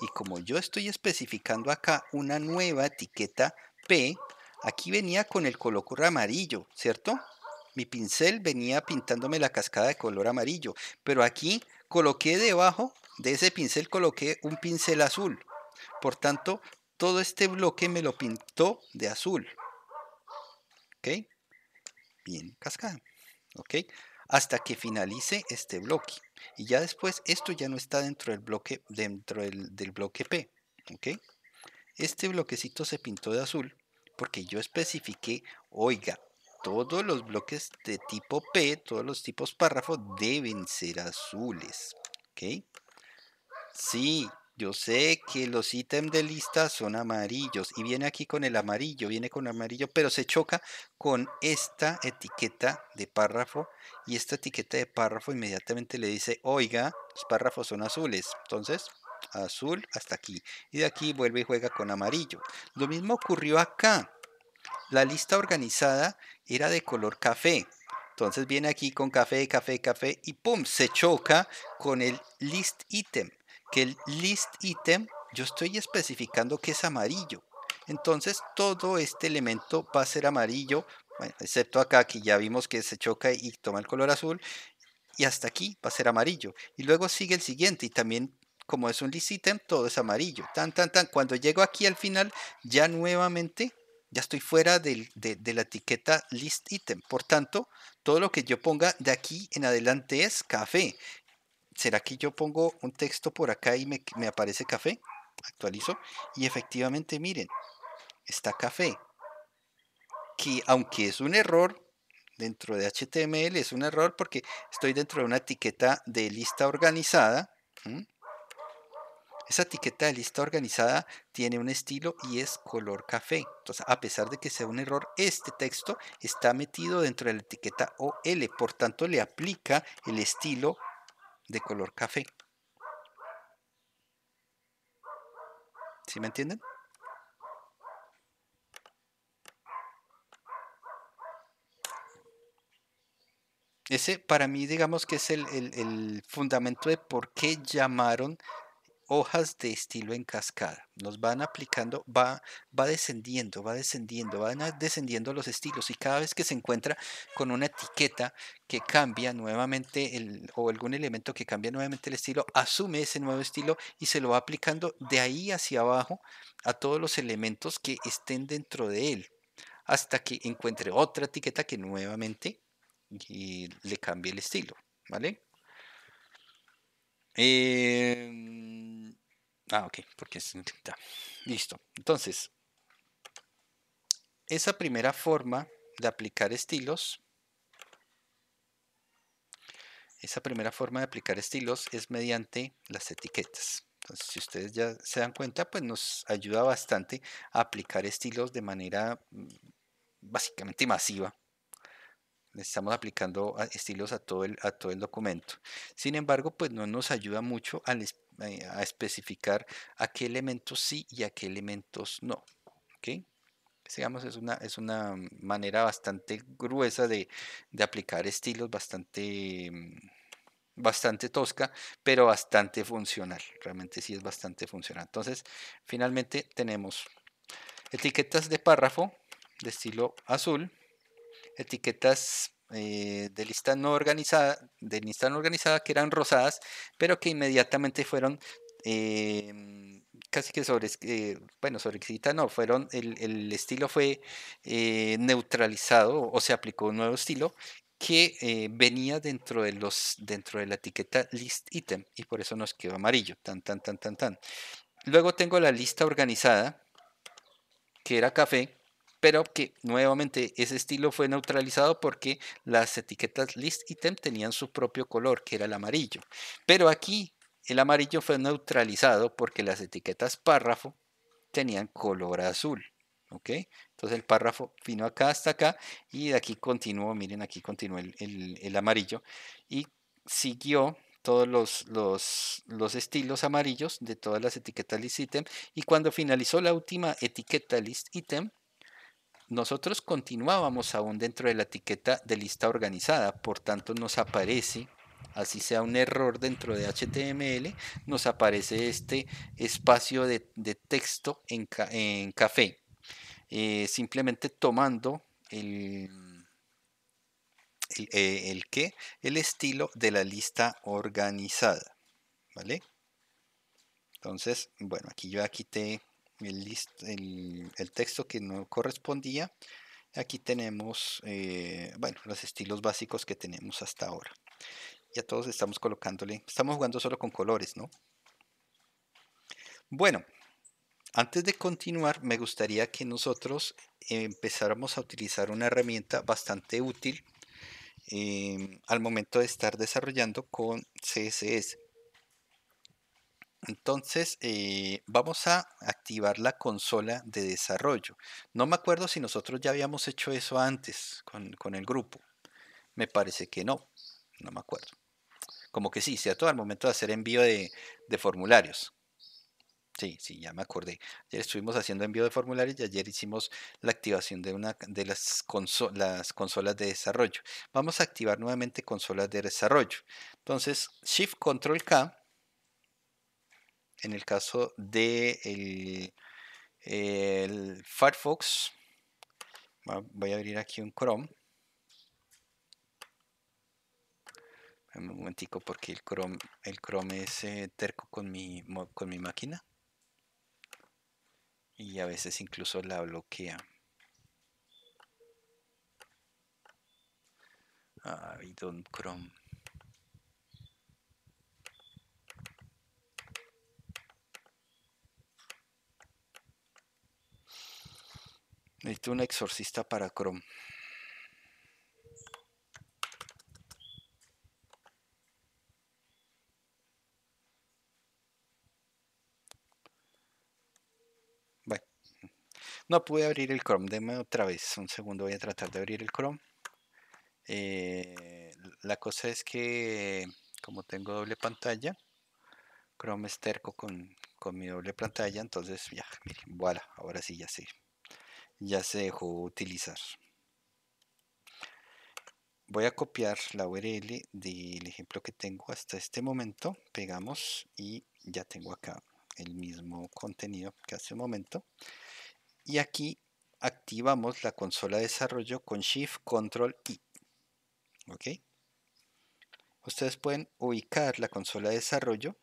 Y como yo estoy especificando acá una nueva etiqueta P, aquí venía con el color amarillo, ¿cierto? Mi pincel venía pintándome la cascada de color amarillo, pero aquí coloqué debajo de ese pincel, coloqué un pincel azul. Por tanto, todo este bloque me lo pintó de azul. ¿Ok? Bien, cascada. ¿Ok? Hasta que finalice este bloque. Y ya después, esto ya no está dentro del bloque, dentro del, del bloque P. ¿Ok? Este bloquecito se pintó de azul porque yo especifiqué, oiga, todos los bloques de tipo P, todos los tipos párrafos deben ser azules. ¿Ok? Sí, yo sé que los ítems de lista son amarillos y viene aquí con el amarillo, viene con amarillo, pero se choca con esta etiqueta de párrafo y esta etiqueta de párrafo inmediatamente le dice, oiga, los párrafos son azules. Entonces, azul hasta aquí. Y de aquí vuelve y juega con amarillo. Lo mismo ocurrió acá. La lista organizada era de color café. Entonces viene aquí con café, café, café y ¡pum! Se choca con el list item que el list item yo estoy especificando que es amarillo. Entonces todo este elemento va a ser amarillo, excepto acá que ya vimos que se choca y toma el color azul. Y hasta aquí va a ser amarillo. Y luego sigue el siguiente y también como es un list item, todo es amarillo. Tan, tan, tan. Cuando llego aquí al final, ya nuevamente, ya estoy fuera de, de la etiqueta list item. Por tanto, todo lo que yo ponga de aquí en adelante es café. ¿Será que yo pongo un texto por acá y me, aparece café? Actualizo. Y efectivamente, miren, está café. Que aunque es un error, dentro de HTML es un error porque estoy dentro de una etiqueta de lista organizada. Esa etiqueta de lista organizada tiene un estilo y es color café. Entonces, a pesar de que sea un error, este texto está metido dentro de la etiqueta OL. Por tanto, le aplica el estilo de color café. ¿Sí me entienden? Ese para mí digamos que es el, el fundamento de por qué llamaron hojas de estilo en cascada. Nos van aplicando, va, va descendiendo, va descendiendo, van descendiendo los estilos y cada vez que se encuentra con una etiqueta que cambia nuevamente el, o algún elemento que cambia nuevamente el estilo, asume ese nuevo estilo y se lo va aplicando de ahí hacia abajo a todos los elementos que estén dentro de él hasta que encuentre otra etiqueta que nuevamente le cambie el estilo, ¿vale? Em, ah, ok, porque es... Listo. Entonces, esa primera forma de aplicar estilos, esa primera forma de aplicar estilos es mediante las etiquetas. Entonces, si ustedes ya se dan cuenta, pues nos ayuda bastante a aplicar estilos de manera mm, básicamente masiva estamos aplicando estilos a todo, el, a todo el documento. Sin embargo, pues no nos ayuda mucho eh, a, especificar a qué elementos sí y a qué elementos no. ¿ok? Digamos, es una, es una manera bastante gruesa de, aplicar estilos, bastante, bastante tosca, pero bastante funcional. Realmente sí es bastante funcional. Entonces, finalmente tenemos etiquetas de párrafo de estilo azul, etiquetas eh, de lista no organizada, de lista no organizada que eran rosadas, pero que inmediatamente fueron em, casi que sobre, eh, bueno, sobre no, fueron, el, estilo fue eh, neutralizado o se aplicó un nuevo estilo que venía dentro de los dentro de la etiqueta list item y por eso nos quedó amarillo, tan tan tan tan tan. Luego tengo la lista organizada que era café pero que nuevamente ese estilo fue neutralizado porque las etiquetas list item tenían su propio color, que era el amarillo. Pero aquí el amarillo fue neutralizado porque las etiquetas párrafo tenían color azul. ¿Ok? Entonces el párrafo vino acá hasta acá y de aquí continuó, miren, aquí continuó el, amarillo y siguió todos los, los, los, estilos amarillos de todas las etiquetas list item y cuando finalizó la última etiqueta list item nosotros continuábamos aún dentro de la etiqueta de lista organizada, por tanto nos aparece, así sea un error dentro de HTML, nos aparece este espacio de, texto en, café, eh, simplemente tomando el, el, eh, el estilo de la lista organizada, ¿vale? Entonces, bueno, aquí yo ya quité el, texto que no correspondía. Aquí tenemos, eh, bueno, los estilos básicos que tenemos hasta ahora. Ya todos estamos colocándole, estamos jugando solo con colores, ¿no? Bueno, antes de continuar, me gustaría que nosotros empezáramos a utilizar una herramienta bastante útil eh, al momento de estar desarrollando con CSS. Entonces, eh, vamos a activar la consola de desarrollo. No me acuerdo si nosotros ya habíamos hecho eso antes con, el grupo. Me parece que no, no me acuerdo. Como que sí, ¿cierto? Al momento de hacer envío de, formularios. Sí, sí, ya me acordé. Ayer estuvimos haciendo envío de formularios y ayer hicimos la activación de una de las, las consolas de desarrollo. Vamos a activar nuevamente consolas de desarrollo. Entonces, Shift Control K en el caso de el, Firefox, voy a abrir aquí un Chrome. Un momentico porque el Chrome, el Chrome es eh, terco con mi, con mi máquina. Y a veces incluso la bloquea. Ah, don Chrome. Necesito un exorcista para Chrome. Bueno, no pude abrir el Chrome. Deme otra vez. Un segundo, voy a tratar de abrir el Chrome. Eh, la cosa es que, como tengo doble pantalla, Chrome es terco con, con mi doble pantalla. Entonces, ya, miren, voilà, ahora sí ya sé ya se dejó utilizar. Voy a copiar la URL del ejemplo que tengo hasta este momento. Pegamos y ya tengo acá el mismo contenido que hace un momento. Y aquí activamos la consola de desarrollo con Shift Control I. ¿Ok? Ustedes pueden ubicar la consola de desarrollo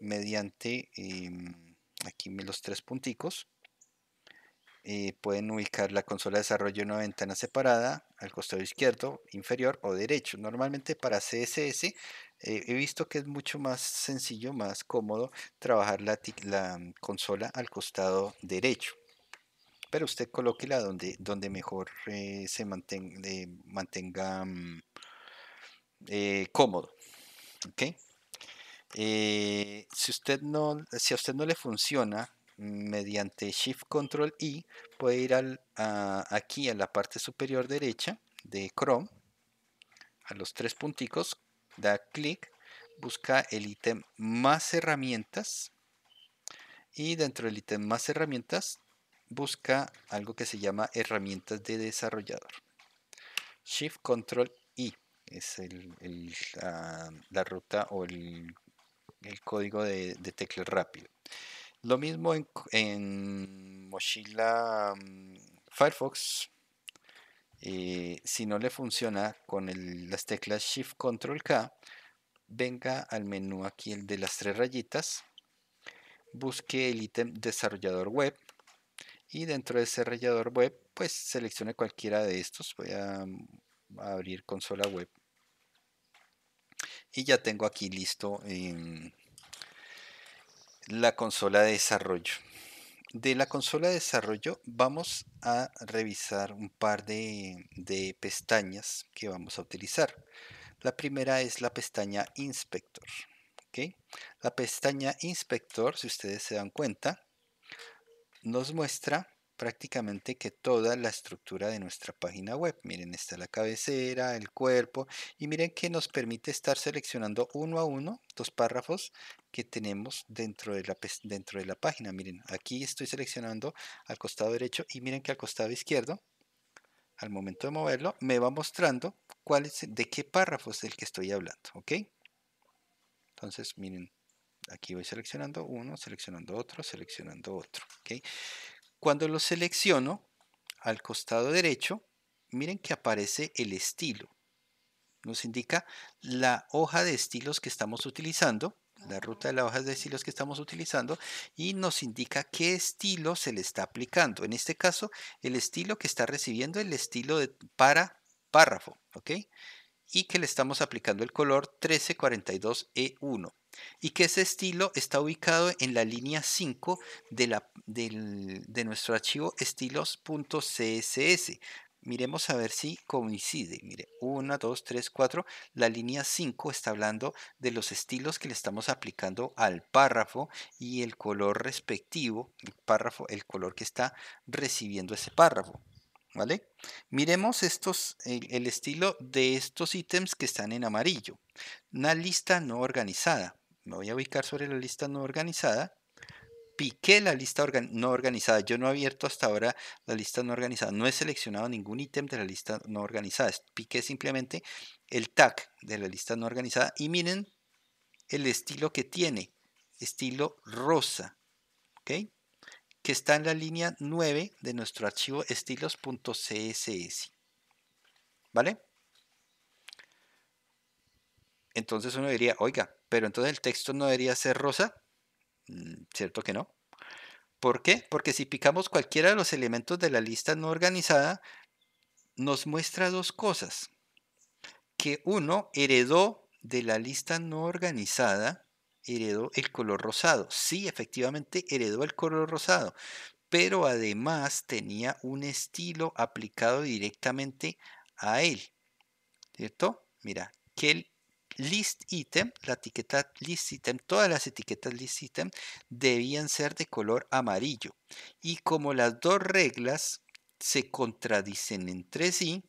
mediante em, aquí los tres punticos eh, pueden ubicar la consola de desarrollo en una ventana separada al costado izquierdo, inferior o derecho. Normalmente para CSS eh, he visto que es mucho más sencillo, más cómodo trabajar la, mm, consola al costado derecho. Pero usted colóquela donde, donde mejor eh, se mantenga, mm, cómodo. si, usted no, si a usted no le funciona mediante Shift Control I puede ir al, aquí a la parte superior derecha de Chrome, a los tres punticos, da clic, busca el ítem más herramientas y dentro del ítem más herramientas busca algo que se llama herramientas de desarrollador. Shift Control I es la, ruta o el, código de, de rápido. Lo mismo en, Mozilla mm, Firefox. Eh, si no le funciona con las teclas Shift Control K, venga al menú aquí el de las tres rayitas, busque el ítem desarrollador web y dentro de ese desarrollador web pues seleccione cualquiera de estos. Voy a, abrir consola web y ya tengo aquí listo la consola de desarrollo. De la consola de desarrollo vamos a revisar un par de, pestañas que vamos a utilizar. La primera es la pestaña Inspector. La pestaña Inspector, si ustedes se dan cuenta, nos muestra prácticamente que toda la estructura de nuestra página web. Miren, está la cabecera, el cuerpo y miren que nos permite estar seleccionando uno a uno dos párrafos que tenemos dentro de la, dentro de la página. Miren, aquí estoy seleccionando al costado derecho y miren que al costado izquierdo, al momento de moverlo, me va mostrando cuál es, de qué párrafo es del que estoy hablando. ¿Ok? Entonces, miren, aquí voy seleccionando uno, seleccionando otro, seleccionando otro. ¿ok? Cuando lo selecciono, al costado derecho, miren que aparece el estilo. Nos indica la hoja de estilos que estamos utilizando, la ruta de las hojas de estilos que estamos utilizando y nos indica qué estilo se le está aplicando. En este caso, el estilo que está recibiendo el estilo para párrafo. Y que le estamos aplicando el color 1342E1 y que ese estilo está ubicado en la línea 5 de, la, de nuestro archivo estilos.css. Miremos a ver si coincide. Mire, 1, 2, 3, 4. La línea 5 está hablando de los estilos que le estamos aplicando al párrafo y el color respectivo, el párrafo, el color que está recibiendo ese párrafo. ¿Vale? Miremos estos, el estilo de estos ítems que están en amarillo. Una lista no organizada me voy a ubicar sobre la lista no organizada, piqué la lista no organizada. Yo no he abierto hasta ahora la lista no organizada. No he seleccionado ningún ítem de la lista no organizada. Piqué simplemente el tag de la lista no organizada. Y miren el estilo que tiene. Estilo rosa. ¿Ok? Que está en la línea 9 de nuestro archivo estilos.css. ¿Vale? Entonces uno diría, oiga, pero entonces el texto no debería ser rosa. Mm, ¿Cierto que no? ¿Por qué? Porque si picamos cualquiera de los elementos de la lista no organizada, nos muestra dos cosas. Que uno heredó de la lista no organizada, heredó el color rosado. Sí, efectivamente heredó el color rosado, pero además tenía un estilo aplicado directamente a él. ¿Cierto? Mira, que el list item, la etiqueta list item, todas las etiquetas list item debían ser de color amarillo. Y como las dos reglas se contradicen entre sí,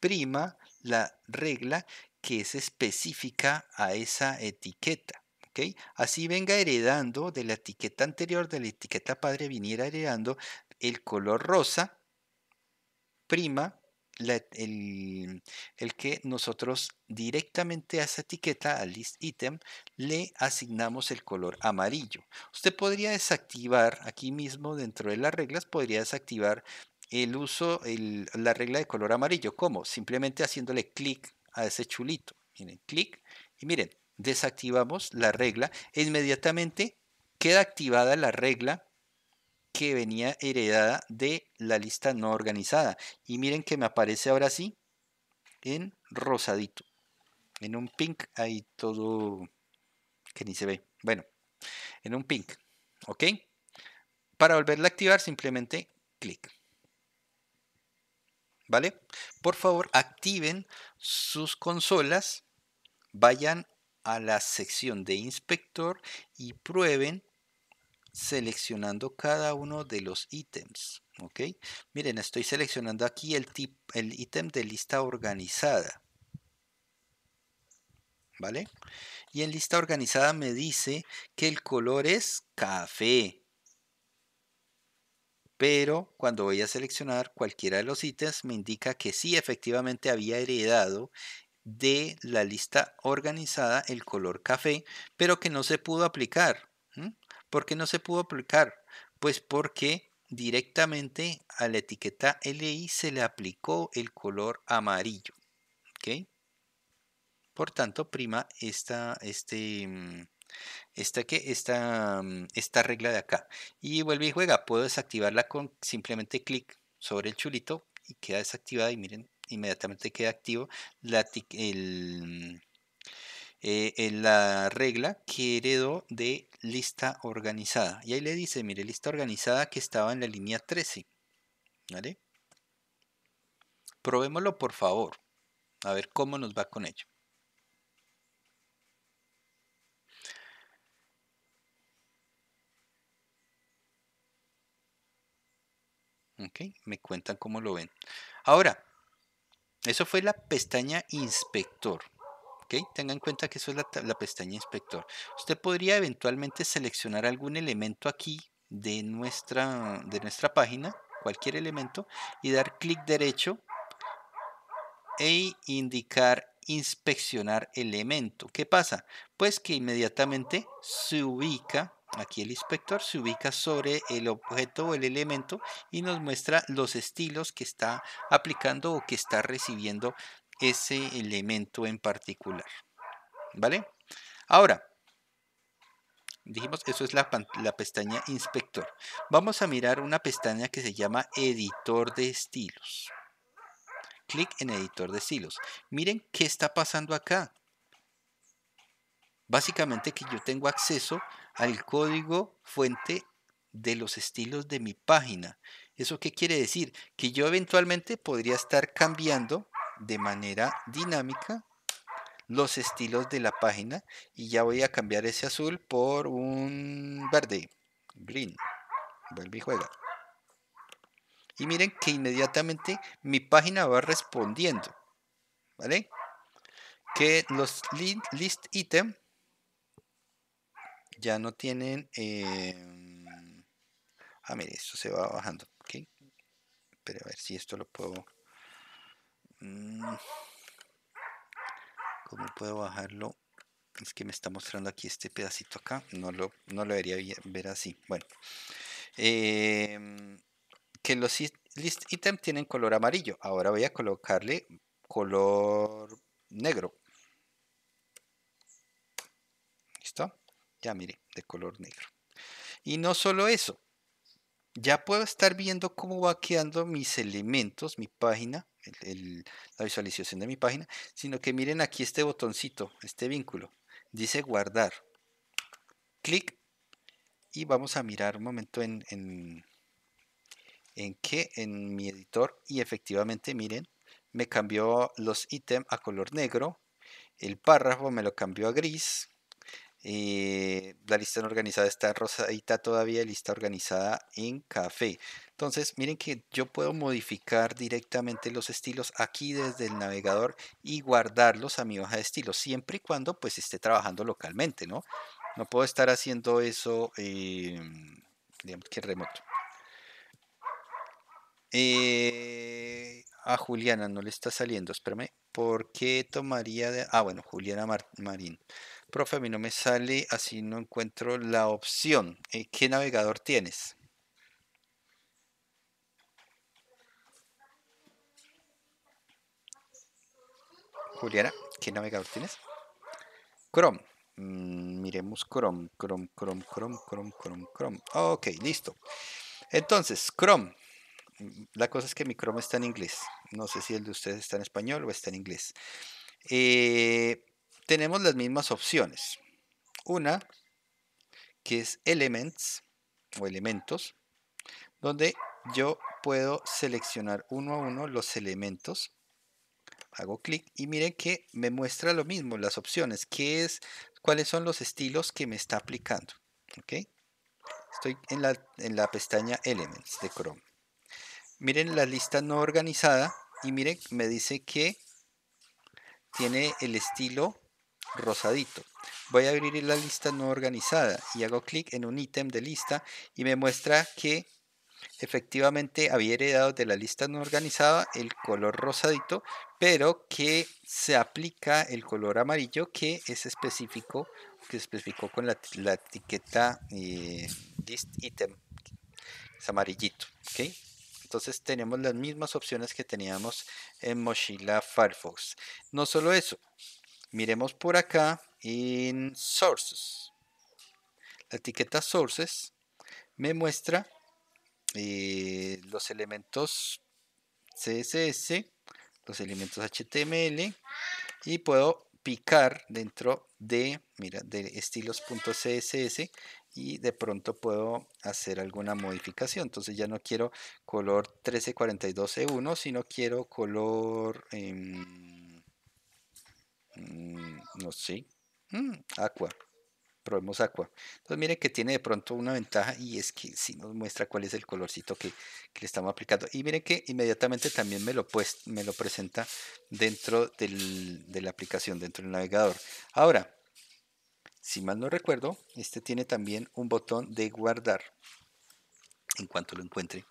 prima la regla que es específica a esa etiqueta. Así venga heredando de la etiqueta anterior, de la etiqueta padre, viniera heredando el color rosa, prima el, que nosotros directamente a esa etiqueta, al list item, le asignamos el color amarillo. Usted podría desactivar aquí mismo dentro de las reglas, podría desactivar el uso, la regla de color amarillo. ¿Cómo? Simplemente haciéndole clic a ese chulito. Miren, clic y miren, desactivamos la regla. Inmediatamente queda activada la regla que venía heredada de la lista no organizada. Y miren que me aparece ahora sí en rosadito. En un pink ahí todo que ni se ve. Bueno, en un pink. ¿Ok? Para volverla a activar simplemente clic. ¿Vale? Por favor, activen sus consolas, vayan a la sección de inspector y prueben seleccionando cada uno de los ítems. ¿ok? Miren, estoy seleccionando aquí el, tip, el ítem de lista organizada. ¿Vale? Y en lista organizada me dice que el color es café. Pero cuando voy a seleccionar cualquiera de los ítems me indica que sí efectivamente había heredado de la lista organizada el color café, pero que no se pudo aplicar. ¿Por qué no se pudo aplicar? Pues porque directamente a la etiqueta LI se le aplicó el color amarillo. ¿ok? Por tanto, prima esta, este, mm, esta, que, esta, mm, esta regla de acá. Y vuelve y juega. Puedo desactivarla con simplemente clic sobre el chulito y queda desactivada. Y miren, inmediatamente queda activo la, el, eh, la regla que heredó de lista organizada. Y ahí le dice, mire, lista organizada que estaba en la línea 13. ¿Vale? Probémoslo por favor. A ver cómo nos va con ello. Ok, me cuentan cómo lo ven. Ahora, eso fue la pestaña inspector. Ok, tenga en cuenta que eso es la, la, pestaña inspector. Usted podría eventualmente seleccionar algún elemento aquí de nuestra, de nuestra página, cualquier elemento, y dar clic derecho e indicar inspeccionar elemento. ¿Qué pasa? Pues que inmediatamente se ubica Aquí el inspector se ubica sobre el objeto o el elemento y nos muestra los estilos que está aplicando o que está recibiendo ese elemento en particular. ¿Vale? Ahora, dijimos, eso es la, la, pestaña inspector. Vamos a mirar una pestaña que se llama editor de estilos. Clic en editor de estilos. Miren qué está pasando acá. Básicamente que yo tengo acceso al código fuente de los estilos de mi página. ¿Eso qué quiere decir? Que yo eventualmente podría estar cambiando de manera dinámica los estilos de la página y ya voy a cambiar ese azul por un verde, green, vuelve y juega. Y miren que inmediatamente mi página va respondiendo, ¿vale? Que los list item ya no tienen... Em, ah, mire, esto se va bajando. ¿ok? Pero a ver si esto lo puedo... Mm, ¿Cómo puedo bajarlo? Es que me está mostrando aquí este pedacito acá. No lo, no lo debería ver así. Bueno. Em, que los list item tienen color amarillo. Ahora voy a colocarle color negro. ¿Listo? Ya mire, de color negro. Y no solo eso, ya puedo estar viendo cómo va quedando mis elementos, mi página, la visualización de mi página, sino que miren aquí este botoncito, este vínculo, dice guardar. Clic y vamos a mirar un momento en, en, en que en mi editor y efectivamente miren, me cambió los ítems a color negro, el párrafo me lo cambió a gris, eh, la lista no organizada está rosadita todavía, lista organizada en café. Entonces, miren que yo puedo modificar directamente los estilos aquí desde el navegador y guardarlos a mi hoja de estilos, siempre y cuando pues esté trabajando localmente, ¿no? No puedo estar haciendo eso, em, digamos que remoto. Eh, a Juliana no le está saliendo, espérame. ¿Por qué tomaría de.? Ah, bueno, Juliana Marín. Profe, a mí no me sale, así no encuentro la opción. Eh, ¿Qué navegador tienes? Juliana, ¿qué navegador tienes? Chrome. Mm, miremos Chrome, Chrome, Chrome, Chrome, Chrome, Chrome, Chrome. Ok, listo. Entonces, Chrome. La cosa es que mi Chrome está en inglés. No sé si el de ustedes está en español o está en inglés. Eh, tenemos las mismas opciones. Una que es Elements o elementos, donde yo puedo seleccionar uno a uno los elementos. Hago clic y miren que me muestra lo mismo, las opciones, qué es, cuáles son los estilos que me está aplicando. ¿ok? Estoy en la, en la pestaña Elements de Chrome. Miren la lista no organizada y miren, me dice que tiene el estilo rosadito. Voy a abrir la lista no organizada y hago clic en un ítem de lista y me muestra que efectivamente había heredado de la lista no organizada el color rosadito, pero que se aplica el color amarillo que es específico, que especificó con la, etiqueta eh, list item, es amarillito, ¿ok? Entonces tenemos las mismas opciones que teníamos en Mozilla Firefox. No solo eso, miremos por acá en Sources. La etiqueta Sources me muestra eh, los elementos CSS, los elementos HTML y puedo picar dentro de, mira, de estilos.css y de pronto puedo hacer alguna modificación. Entonces ya no quiero color 1342E1, sino quiero color, em, mm, no sé, mm, aqua. Probemos aqua. Entonces miren que tiene de pronto una ventaja y es que si nos muestra cuál es el colorcito que, le estamos aplicando. Y miren que inmediatamente también me lo, pues, me lo presenta dentro de la aplicación, dentro del navegador. Ahora, si mal no recuerdo, este tiene también un botón de guardar en cuanto lo encuentre.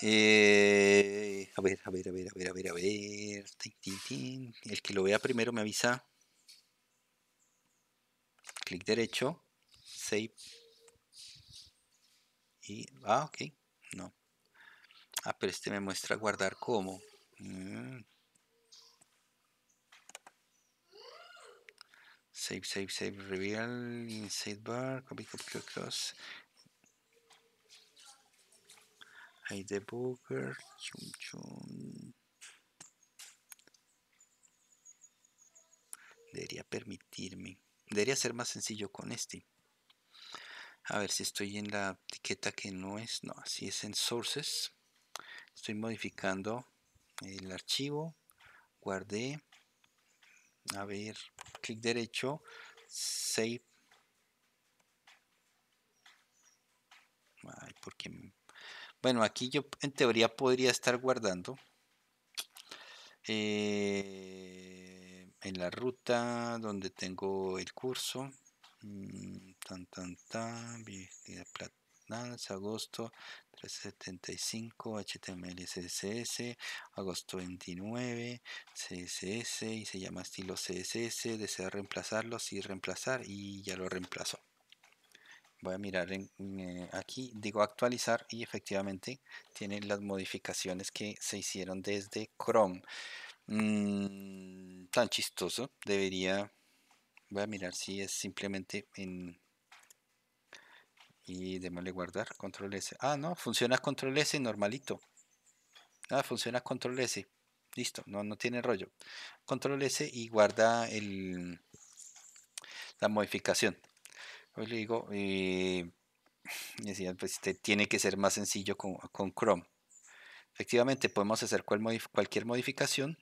Eh, a ver, a ver, a ver, a ver, a ver, a ver. El que lo vea primero me avisa. Clic derecho, save. Y, ah, ok, no. Ah, pero este me muestra guardar como. Mm. Save, save, save, reveal, inside bar, copy, copy, cross. Hay debugger, chum, chum. Debería permitirme. Debería ser más sencillo con este. A ver si estoy en la etiqueta que no es. No, así es en sources. Estoy modificando el archivo. Guardé a ver, clic derecho, save. Ay, porque... Bueno, aquí yo en teoría podría estar guardando eh, en la ruta donde tengo el curso. Mm, tan, tan, tan, agosto 375 HTML CSS, agosto 29 CSS y se llama estilo CSS, desea reemplazarlo, sí reemplazar y ya lo reemplazó. Voy a mirar eh, aquí, digo actualizar y efectivamente tiene las modificaciones que se hicieron desde Chrome. Mm, tan chistoso, debería, voy a mirar si es simplemente en y démosle guardar, control S. Ah, no, funciona control S normalito. Ah, funciona control S. Listo, no, no tiene rollo. Control S y guarda el, la modificación. Hoy le digo, eh, decía, pues tiene que ser más sencillo con, con Chrome. Efectivamente, podemos hacer cualquier modificación.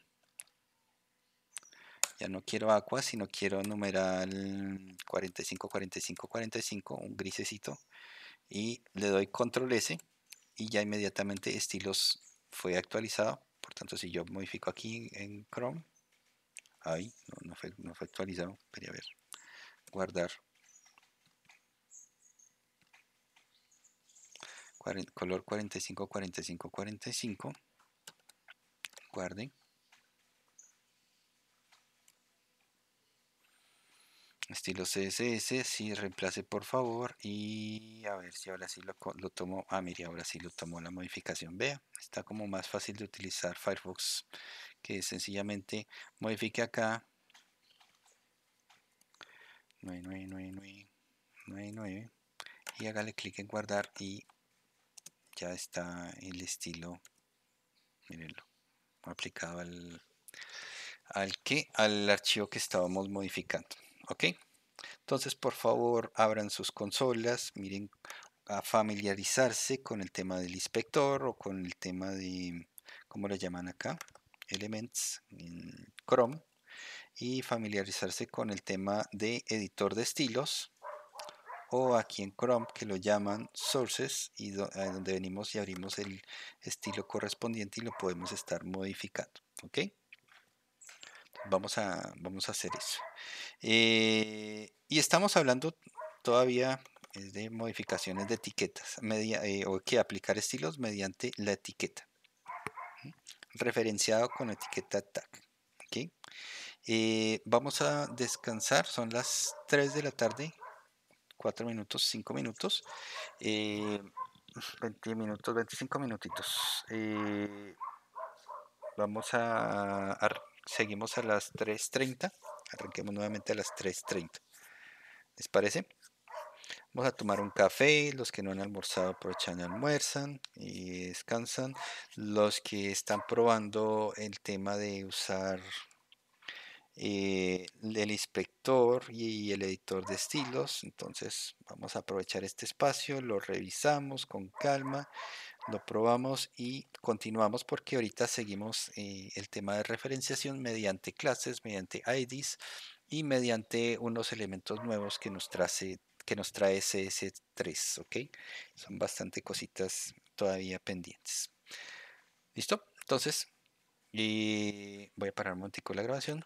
Ya no quiero Aqua, sino quiero numeral 45, 45, 45, un grisecito y le doy control S y ya inmediatamente estilos fue actualizado por tanto si yo modifico aquí en Chrome ahí no, fue, no fue actualizado quería ver guardar color 45 45 45 guarden estilo CSS, sí, reemplace por favor. Y a ver si ahora sí lo, lo tomo, ah mire, ahora sí lo tomo la modificación, vea, está como más fácil de utilizar Firefox que sencillamente modifique acá. 99999 y hágale clic en guardar y ya está el estilo, mirenlo, aplicado al, al que, al archivo que estábamos modificando. ¿ok? Entonces, por favor, abran sus consolas, miren a familiarizarse con el tema del inspector o con el tema de, ¿cómo le llaman acá? Elements en Chrome y familiarizarse con el tema de editor de estilos o aquí en Chrome que lo llaman sources y donde venimos y abrimos el estilo correspondiente y lo podemos estar modificando, ¿ok? Vamos a, vamos a hacer eso. Eh, y estamos hablando todavía de modificaciones de etiquetas media, eh, o que aplicar estilos mediante la etiqueta. Referenciado con etiqueta tag. Eh, vamos a descansar, son las 3 de la tarde, 4 minutos, 5 minutos. 20 minutos, 25 minutitos. Eh, vamos a, Seguimos a las 3.30. Arranquemos nuevamente a las 3.30. ¿Les parece? Vamos a tomar un café. Los que no han almorzado aprovechan y almuerzan y descansan. Los que están probando el tema de usar eh, el inspector y el editor de estilos. Entonces vamos a aprovechar este espacio, lo revisamos con calma, lo probamos y continuamos porque ahorita seguimos eh, el tema de referenciación mediante clases, mediante IDs y mediante unos elementos nuevos que nos trae, que nos trae CS3, ¿ok? Son bastante cositas todavía pendientes. ¿Listo? Entonces, y voy a parar un momentico la grabación.